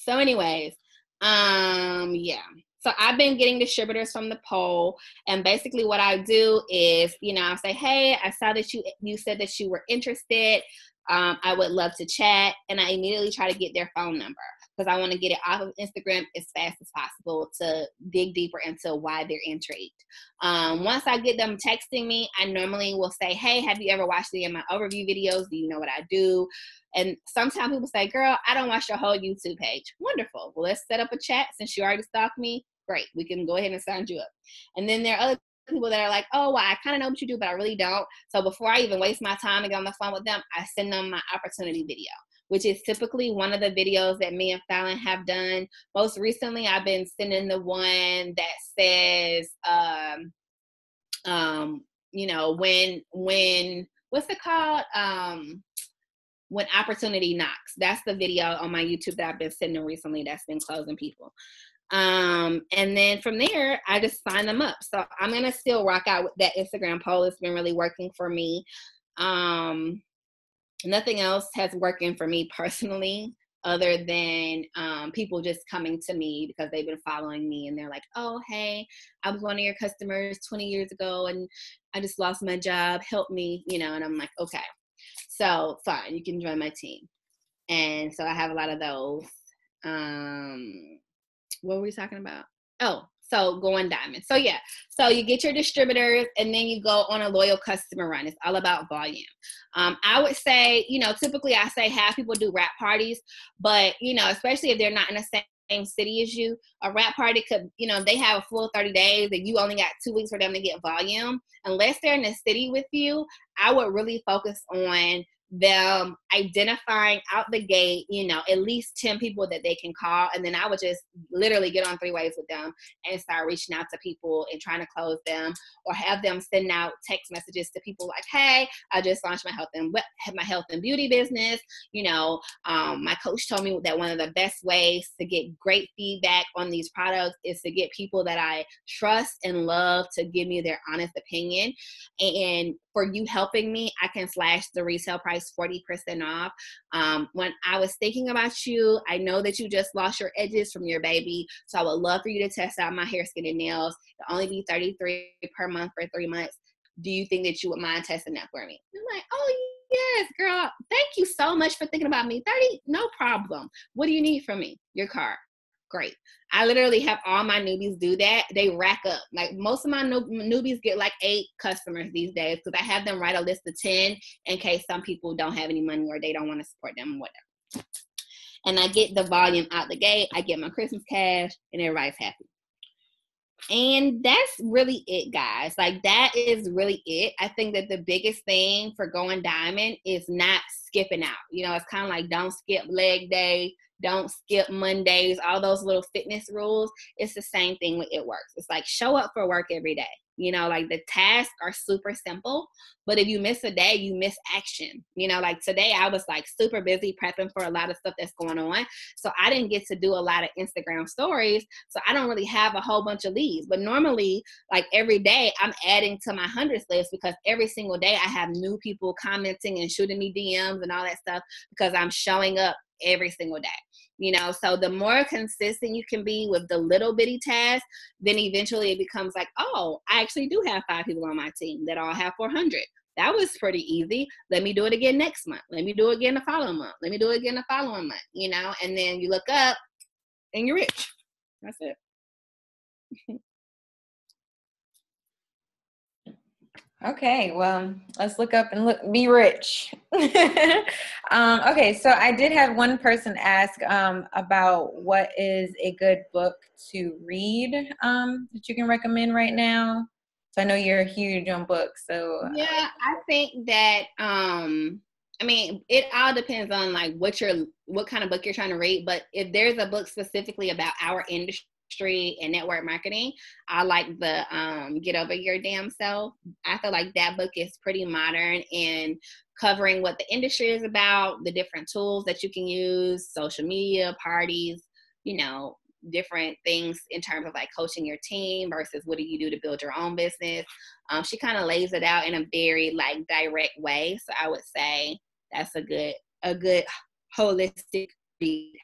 So, anyways, um, yeah. So I've been getting distributors from the poll, and basically what I do is, you know, I say, "Hey, I saw that you you said that you were interested. Um, I would love to chat," and I immediately try to get their phone number because I want to get it off of Instagram as fast as possible to dig deeper into why they're intrigued. Um, once I get them texting me, I normally will say, Hey, have you ever watched any of my overview videos? Do you know what I do? And sometimes people say, Girl, I don't watch your whole YouTube page. Wonderful. Well, let's set up a chat since you already stalked me. Great. We can go ahead and sign you up. And then there are other people that are like, oh, well, I kind of know what you do, but I really don't. So before I even waste my time and get on the phone with them, I send them my opportunity video which is typically one of the videos that me and Fallon have done. Most recently, I've been sending the one that says, um, um, you know, when when what's it called? Um, when opportunity knocks. That's the video on my YouTube that I've been sending recently. That's been closing people. Um, and then from there, I just sign them up. So I'm gonna still rock out with that Instagram poll. It's been really working for me. Um, nothing else has working for me personally other than um, people just coming to me because they've been following me and they're like, oh, hey, I was one of your customers 20 years ago and I just lost my job. Help me, you know, and I'm like, okay. So fine, you can join my team. And so I have a lot of those. Um, what were we talking about? Oh, so going diamond. So yeah, so you get your distributors and then you go on a loyal customer run. It's all about volume. Um, I would say, you know, typically I say half people do wrap parties, but you know, especially if they're not in the same same city as you, a wrap party could, you know, they have a full 30 days and you only got two weeks for them to get volume. Unless they're in the city with you, I would really focus on them identifying out the gate, you know, at least 10 people that they can call. And then I would just literally get on three ways with them and start reaching out to people and trying to close them or have them send out text messages to people like, hey, I just launched my health and my health and beauty business. You know, um, my coach told me that one of the best ways to get great feedback on these products is to get people that I trust and love to give me their honest opinion. And for you helping me, I can slash the resale price 40% off. Um, when I was thinking about you, I know that you just lost your edges from your baby. So I would love for you to test out my hair, skin, and nails. It'll only be 33 per month for three months. Do you think that you would mind testing that for me? I'm like, oh, yes, girl. Thank you so much for thinking about me. 30, no problem. What do you need from me? Your car great. I literally have all my newbies do that. They rack up. Like most of my newbies get like eight customers these days because I have them write a list of 10 in case some people don't have any money or they don't want to support them whatever. And I get the volume out the gate. I get my Christmas cash and everybody's happy. And that's really it, guys. Like, that is really it. I think that the biggest thing for going diamond is not skipping out. You know, it's kind of like don't skip leg day, don't skip Mondays, all those little fitness rules. It's the same thing with It Works. It's like show up for work every day. You know, like the tasks are super simple, but if you miss a day, you miss action. You know, like today I was like super busy prepping for a lot of stuff that's going on. So I didn't get to do a lot of Instagram stories. So I don't really have a whole bunch of leads. But normally, like every day, I'm adding to my hundreds list because every single day I have new people commenting and shooting me DMs and all that stuff because I'm showing up every single day you know so the more consistent you can be with the little bitty tasks then eventually it becomes like oh i actually do have five people on my team that all have 400 that was pretty easy. Let me do it again next month. Let me do it again the following month. Let me do it again the following month you know and then you look up and you're rich. That's it Okay, well, let's look up and look be rich. um, okay, so I did have one person ask um, about what is a good book to read um, that you can recommend right now. So I know you're huge on books, so yeah, I think that um, I mean, it all depends on like what you're, what kind of book you're trying to read. But if there's a book specifically about our industry and network marketing, I like the um, Get Over Your Damn Self. I feel like that book is pretty modern and covering what the industry is about, the different tools that you can use, social media, parties, you know, different things in terms of like coaching your team versus what do you do to build your own business. Um, she kind of lays it out in a very like direct way. So I would say that's a good a good holistic read.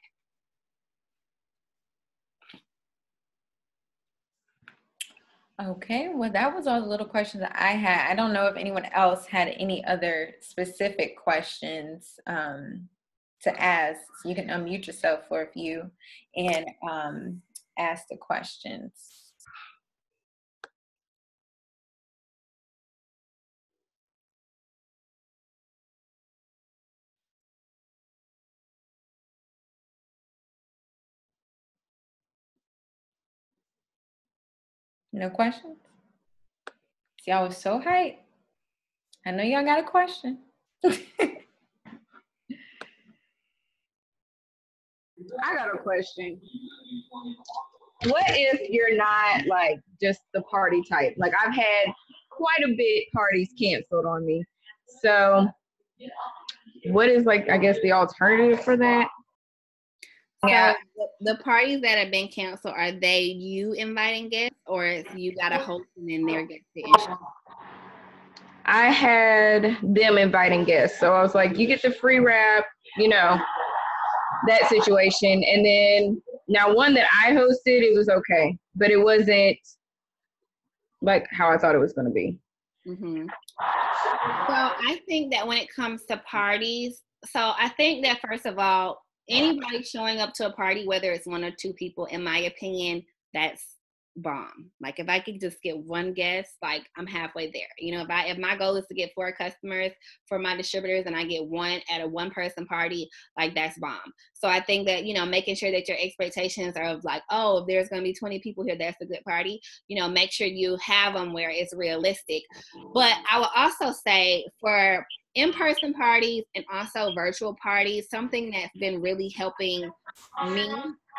Okay, well, that was all the little questions that I had. I don't know if anyone else had any other specific questions um, to ask. So you can unmute yourself for a few and um, ask the questions. No questions? Y'all was so hyped. I know y'all got a question. I got a question. What if you're not like just the party type? Like I've had quite a bit parties canceled on me. So what is like I guess the alternative for that? Yeah. So the, the parties that have been canceled, are they you inviting guests or you got a host and then guests to I had them inviting guests. So I was like, you get the free wrap, you know, that situation. And then now one that I hosted, it was okay, but it wasn't like how I thought it was going to be. Mm-hmm. So I think that when it comes to parties, so I think that first of all, anybody showing up to a party, whether it's one or two people, in my opinion, that's bomb. Like if I could just get one guest, like I'm halfway there. You know, if I if my goal is to get four customers for my distributors and I get one at a one person party, like that's bomb. So I think that, you know, making sure that your expectations are of like, oh, if there's gonna be 20 people here, that's a good party, you know, make sure you have them where it's realistic. But I will also say for in-person parties and also virtual parties something that's been really helping me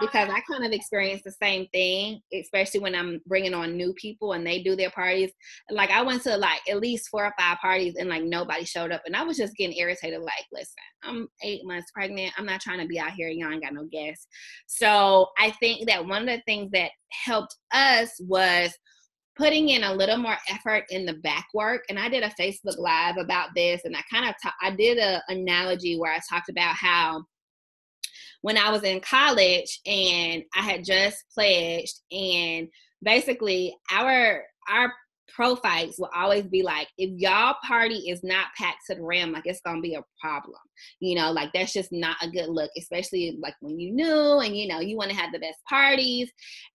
because I kind of experience the same thing, especially when I'm bringing on new people and they do their parties. Like I went to like at least four or five parties and like nobody showed up, and I was just getting irritated. Like, listen, I'm eight months pregnant. I'm not trying to be out here. Y'all ain't got no guests. So I think that one of the things that helped us was putting in a little more effort in the back work and i did a facebook live about this and i kind of ta- i did a analogy where i talked about how when I was in college and I had just pledged and basically our our prophytes will always be like if y'all party is not packed to the rim like it's gonna be a problem. You know like that's just not a good look especially like when you new and you know you want to have the best parties.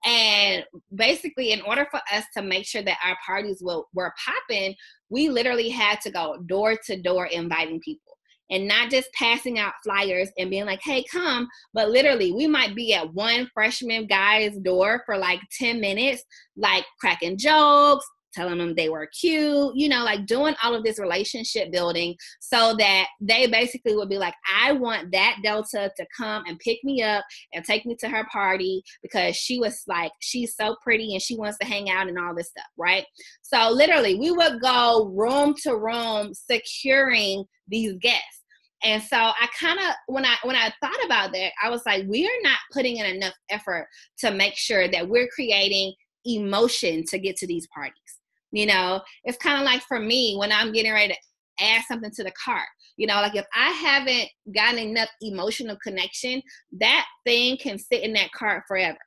And basically in order for us to make sure that our parties will were popping we literally had to go door to door inviting people. And not just passing out flyers and being like, hey, come, but literally, we might be at one freshman guy's door for like 10 minutes, like cracking jokes, telling them they were cute, you know, like doing all of this relationship building so that they basically would be like, I want that Delta to come and pick me up and take me to her party because she was like, she's so pretty and she wants to hang out and all this stuff, right? So literally, we would go room to room securing these guests. And so I kind of when I when I thought about that, I was like, we are not putting in enough effort to make sure that we're creating emotion to get to these parties. You know, it's kind of like for me when I'm getting ready to add something to the cart. You know, like if I haven't gotten enough emotional connection, that thing can sit in that cart forever.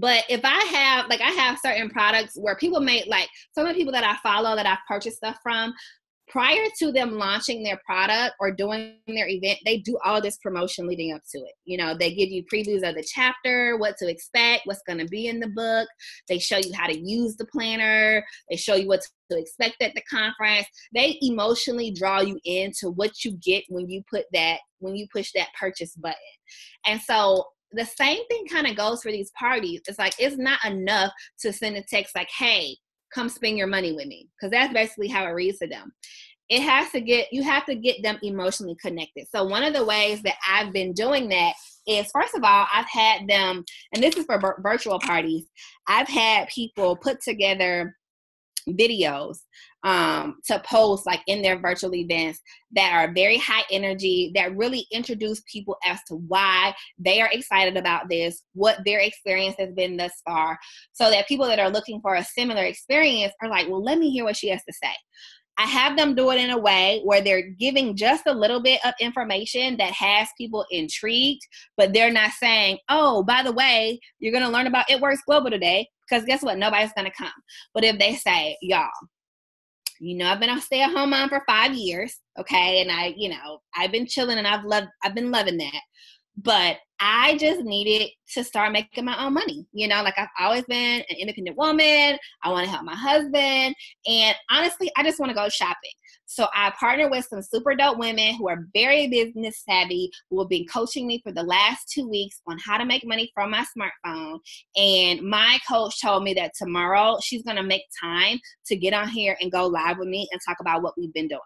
But if I have, like, I have certain products where people may, like, some of the people that I follow that I've purchased stuff from, prior to them launching their product or doing their event, they do all this promotion leading up to it. You know, they give you previews of the chapter, what to expect, what's going to be in the book. They show you how to use the planner. They show you what to expect at the conference. They emotionally draw you into what you get when you put that, when you push that purchase button. And so the same thing kind of goes for these parties. It's like it's not enough to send a text like, hey, come spend your money with me because that's basically how it reads to them it has to get you have to get them emotionally connected. So one of the ways that I've been doing that is first of all, I've had them, and this is for virtual parties. I've had people put together videos um, to post like in their virtual events that are very high energy that really introduce people as to why they are excited about this what their experience has been thus far so that people that are looking for a similar experience are like well let me hear what she has to say I have them do it in a way where they're giving just a little bit of information that has people intrigued, but they're not saying, oh, by the way, you're going to learn about It Works Global today, because guess what? Nobody's going to come. But if they say, y'all, you know, I've been a stay at home mom for five years, okay, and I, you know, I've been chilling and I've loved, I've been loving that but I just needed to start making my own money. You know, like I've always been an independent woman. I want to help my husband. And honestly, I just want to go shopping. So I partnered with some super dope women who are very business savvy, who have been coaching me for the last two weeks on how to make money from my smartphone. And my coach told me that tomorrow she's going to make time to get on here and go live with me and talk about what we've been doing.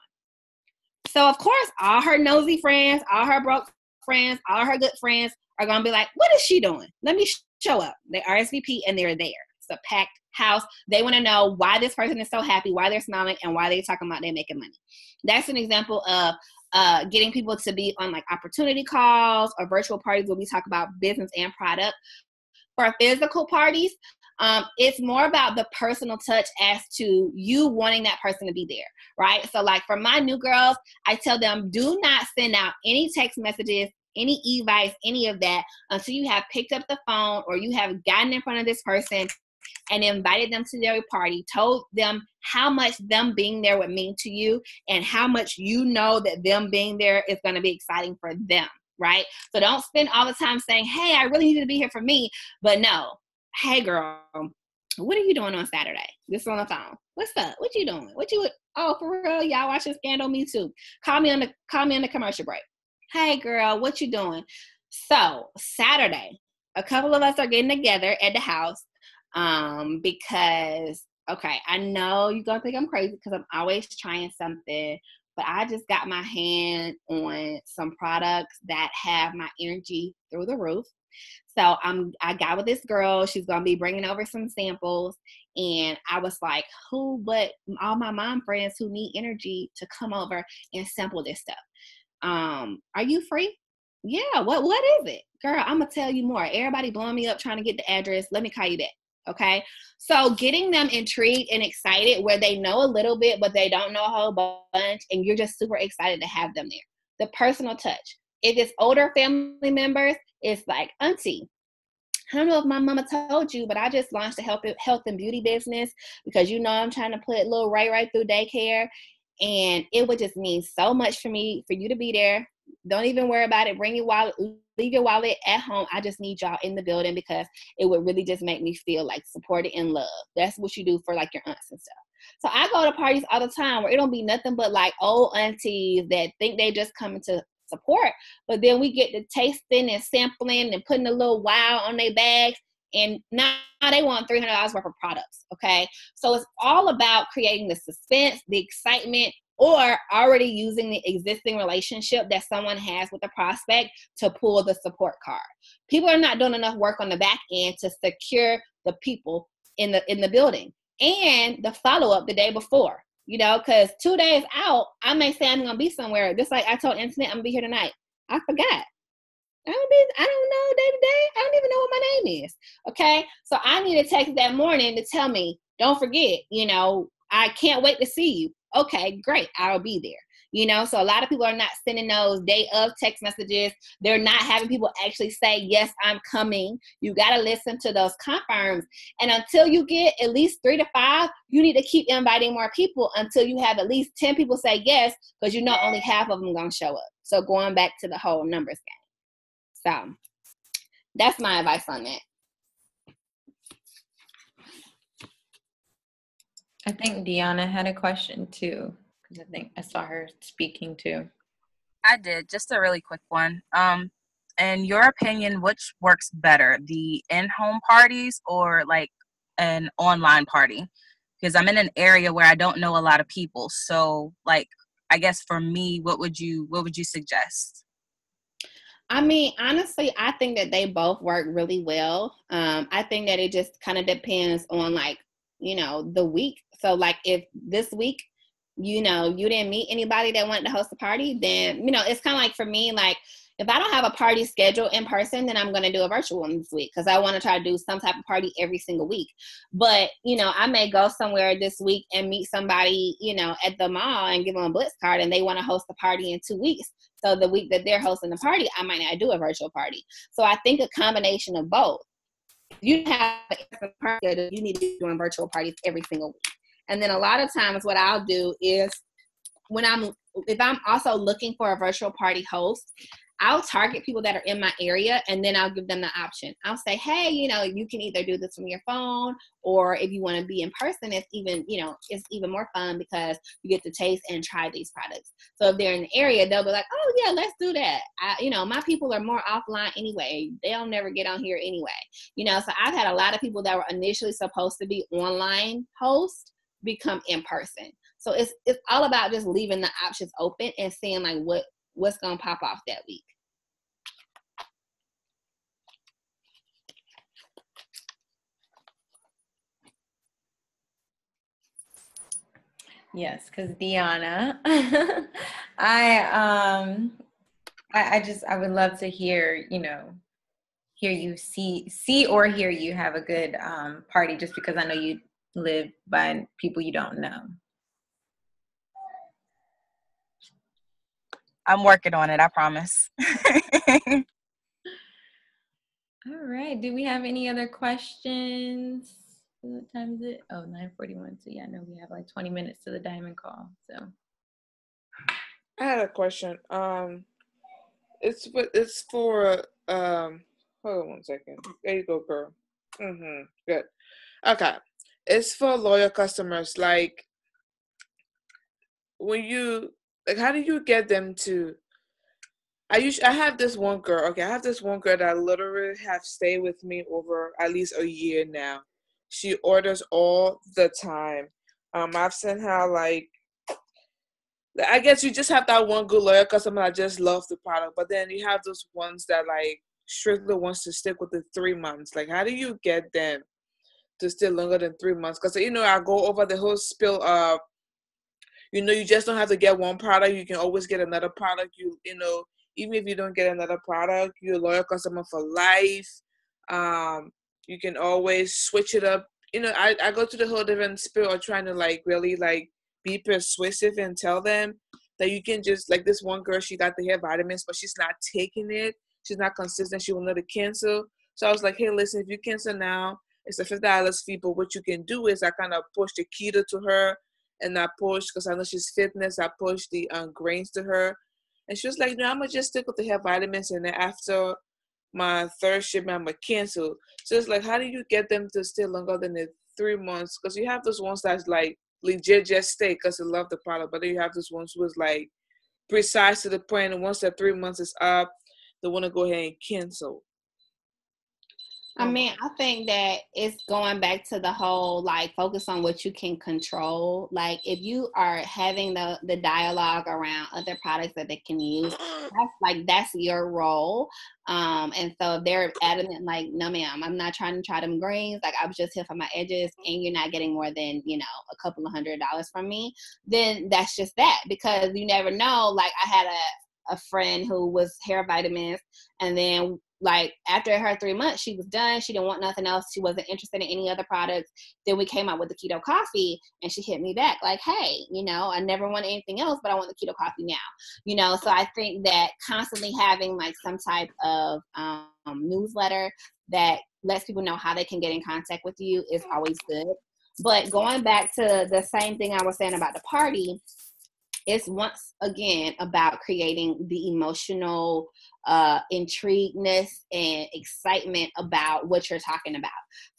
So, of course, all her nosy friends, all her broke friends, all her good friends are gonna be like, "What is she doing? Let me show up." They RSVP and they're there. It's a packed house. They want to know why this person is so happy, why they're smiling, and why they're talking about they're making money. That's an example of uh, getting people to be on like opportunity calls or virtual parties where we talk about business and product. For physical parties, um, it's more about the personal touch as to you wanting that person to be there, right? So, like for my new girls, I tell them do not send out any text messages, any evites, any of that until you have picked up the phone or you have gotten in front of this person and invited them to their party, told them how much them being there would mean to you and how much you know that them being there is going to be exciting for them, right? So don't spend all the time saying, hey, I really need to be here for me. But no, hey girl, what are you doing on Saturday? This is on the phone. What's up? What you doing? What you oh for real? Y'all watching Scandal? Me too. Call me on the call me on the commercial break. Hey girl, what you doing? So Saturday, a couple of us are getting together at the house um because okay, I know you're gonna think I'm crazy because I'm always trying something, but I just got my hand on some products that have my energy through the roof. So I'm I got with this girl. She's gonna be bringing over some samples, and I was like, who but all my mom friends who need energy to come over and sample this stuff. Um, are you free? Yeah. What What is it, girl? I'm gonna tell you more. Everybody blowing me up trying to get the address. Let me call you back. Okay. So getting them intrigued and excited where they know a little bit, but they don't know a whole bunch, and you're just super excited to have them there. The personal touch. If it's older family members, it's like, Auntie, I don't know if my mama told you, but I just launched a health health and beauty business because you know I'm trying to put little Ray right through daycare. And it would just mean so much for me for you to be there. Don't even worry about it. Bring your wallet, leave your wallet at home. I just need y'all in the building because it would really just make me feel like supported and loved. That's what you do for like your aunts and stuff. So I go to parties all the time where it don't be nothing but like old aunties that think they just coming to support. But then we get to tasting and sampling and putting a little wow on their bags. And now they want $300 worth of products. Okay. So it's all about creating the suspense, the excitement, or already using the existing relationship that someone has with the prospect to pull the support card. People are not doing enough work on the back end to secure the people in the in the building and the follow up the day before you know, because two days out, I may say I'm gonna be somewhere. Just like I told Antoinette, I'm gonna be here tonight. I forgot. I don't be, I don't know day to day. I don't even know what my name is. Okay. So I need a text that morning to tell me, don't forget, you know, I can't wait to see you. Okay, great. I'll be there you know? So a lot of people are not sending those day of text messages. They're not having people actually say yes i'm coming. You got to listen to those confirms. And until you get at least three to five you need to keep inviting more people until you have at least 10 people say yes because you know only half of them going to show up. So going back to the whole numbers game. So that's my advice on that I think Deanna had a question too. because I think I saw her speaking too. I did. Just a really quick one. Um, in your opinion, which works better, the in-home parties or like an online party? Because I'm in an area where I don't know a lot of people. So, like, I guess for me, what would you what would you suggest? I mean, honestly, I think that they both work really well. Um, I think that it just kind of depends on like, you know, the week. So like if this week, you know, you didn't meet anybody that wanted to host a party, then, you know, it's kind of like for me, like if I don't have a party scheduled in person, then I'm going to do a virtual one this week because I want to try to do some type of party every single week. But, you know, I may go somewhere this week and meet somebody, you know, at the mall and give them a blitz card and they want to host a party in two weeks. So the week that they're hosting the party, I might not do a virtual party. So I think a combination of both. You have a party, you need to be doing virtual parties every single week. And then a lot of times what I'll do is when I'm if I'm also looking for a virtual party host, I'll target people that are in my area and then I'll give them the option. I'll say, hey, you know, you can either do this from your phone or if you want to be in person, it's even, you know, it's even more fun because you get to taste and try these products. So if they're in the area, they'll be like, oh yeah, let's do that. I, you know, my people are more offline anyway. They'll never get on here anyway. You know, so I've had a lot of people that were initially supposed to be online hosts become in person. So it's it's all about just leaving the options open and seeing like what what's gonna pop off that week. Yes, because Deanna, I um, I, I just I would love to hear you know, hear you see see or hear you have a good um party just because I know you live by people you don't know. I'm working on it, I promise. All right. Do we have any other questions? What time is it? Oh, 941. So yeah, I know we have like 20 minutes to the diamond call. So I had a question. Um it's for it's for um hold on one second. There you go, girl. Mm-hmm. Good. Okay. It's for loyal customers. Like when you like how do you get them to I usually I have this one girl. Okay, I have this one girl that literally have stayed with me over at least a year now. She orders all the time. Um, I've sent her like I guess you just have that one good loyal customer that just loves the product, but then you have those ones that like strictly wants to stick with the three months. Like, how do you get them to stay longer than three months? Because you know, I go over the whole spill of, you know, you just don't have to get one product. You can always get another product. You you know, even if you don't get another product, you're a loyal customer for life. Um, you can always switch it up. You know, I, I go to the whole different spirit of trying to like really like be persuasive and tell them that you can just like this one girl, she got the hair vitamins, but she's not taking it. She's not consistent. She will not cancel. So I was like, hey, listen, if you cancel now, it's a fifty dollars fee. But what you can do is I kind of push the keto to her, and I push because I know she's fitness. I push the um, greens to her, and she was like, no, I'm gonna just stick with the hair vitamins, and then after my third shipment, I'm gonna cancel. So it's like, how do you get them to stay longer than the three months? Because you have those ones that's like legit just stay because they love the product, but then you have those ones who is like precise to the point, and once that three months is up, they want to go ahead and cancel. I mean, I think that it's going back to the whole like focus on what you can control. Like if you are having the the dialogue around other products that they can use, that's like that's your role. Um, and so if they're adamant like, no ma'am, I'm not trying to try them greens, like I was just here for my edges and you're not getting more than, you know, a couple of hundred dollars from me, then that's just that because you never know. Like I had a a friend who was hair vitamins and then like after her three months, she was done. She didn't want nothing else. She wasn't interested in any other products. Then we came out with the keto coffee, and she hit me back like, "Hey, you know, I never want anything else, but I want the keto coffee now." You know, so I think that constantly having like some type of um, newsletter that lets people know how they can get in contact with you is always good. But going back to the same thing I was saying about the party, it's once again about creating the emotional uh, intrigueness and excitement about what you're talking about.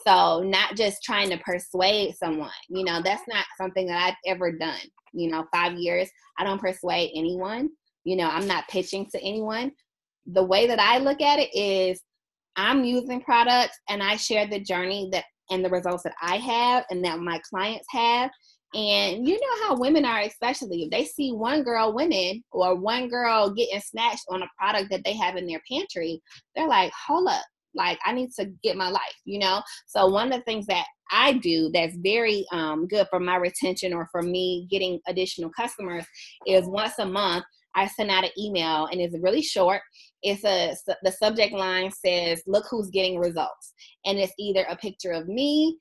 So, not just trying to persuade someone, you know, that's not something that I've ever done. You know, five years, I don't persuade anyone. You know, I'm not pitching to anyone. The way that I look at it is I'm using products and I share the journey that and the results that I have and that my clients have And you know how women are, especially if they see one girl winning or one girl getting snatched on a product that they have in their pantry, they're like, hold up, like I need to get my life, you know? So one of the things that I do that's very um, good for my retention or for me getting additional customers is once a month I send out an email and it's really short. It's a the subject line says, "Look who's getting results," and it's either a picture of me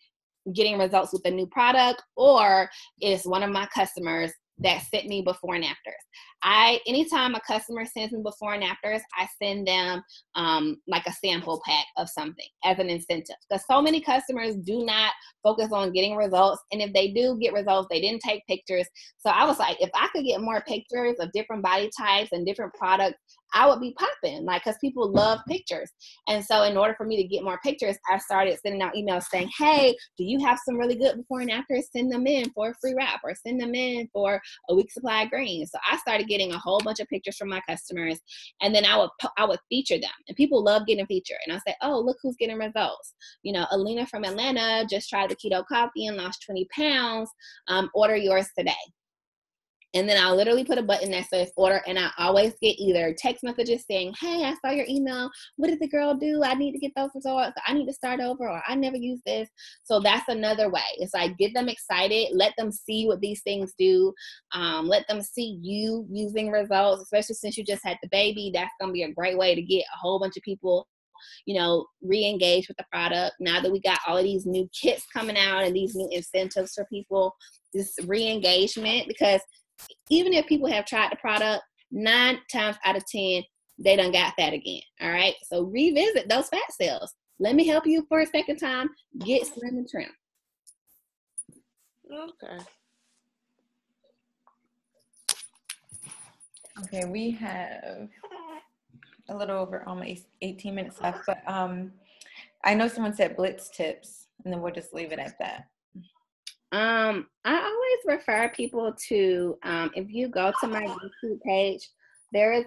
getting results with a new product or it's one of my customers that sent me before and afters. I anytime a customer sends me before and afters, I send them um, like a sample pack of something as an incentive. Because so many customers do not focus on getting results, and if they do get results, they didn't take pictures. So I was like, if I could get more pictures of different body types and different products, I would be popping, like, because people love pictures. And so, in order for me to get more pictures, I started sending out emails saying, Hey, do you have some really good before and afters? Send them in for a free wrap or send them in for a week supply of greens. So, I started getting a whole bunch of pictures from my customers, and then I would I would feature them, and people love getting featured. And I say, oh, look who's getting results. You know, Alina from Atlanta just tried the keto coffee and lost 20 pounds. Um, order yours today. And then I'll literally put a button that says order, and I always get either text messages saying, Hey, I saw your email. What did the girl do? I need to get those results. I need to start over, or I never use this. So that's another way. It's like get them excited, let them see what these things do, um, let them see you using results, especially since you just had the baby. That's going to be a great way to get a whole bunch of people you know, re-engage with the product. Now that we got all of these new kits coming out and these new incentives for people, this re-engagement because even if people have tried the product, nine times out of 10, they done got fat again. All right. So revisit those fat cells. Let me help you for a second time. Get slim and trim. Okay. Okay, we have a little over almost 18 minutes left, but um, I know someone said blitz tips, and then we'll just leave it at that. Um, I always refer people to um, if you go to my YouTube page, there is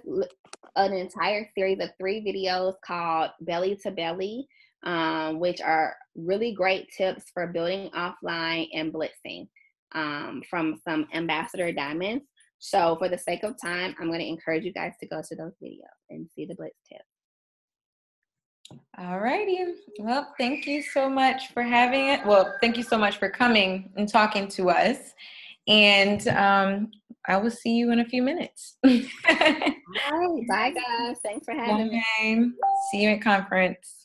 an entire series of three videos called Belly to Belly, um, which are really great tips for building offline and blitzing um, from some ambassador diamonds. So, for the sake of time, I'm going to encourage you guys to go to those videos and see the blitz tips. All righty. Well, thank you so much for having it. Well, thank you so much for coming and talking to us. And um, I will see you in a few minutes. All right. Bye, guys. Thanks for having Bye. me. See you at conference.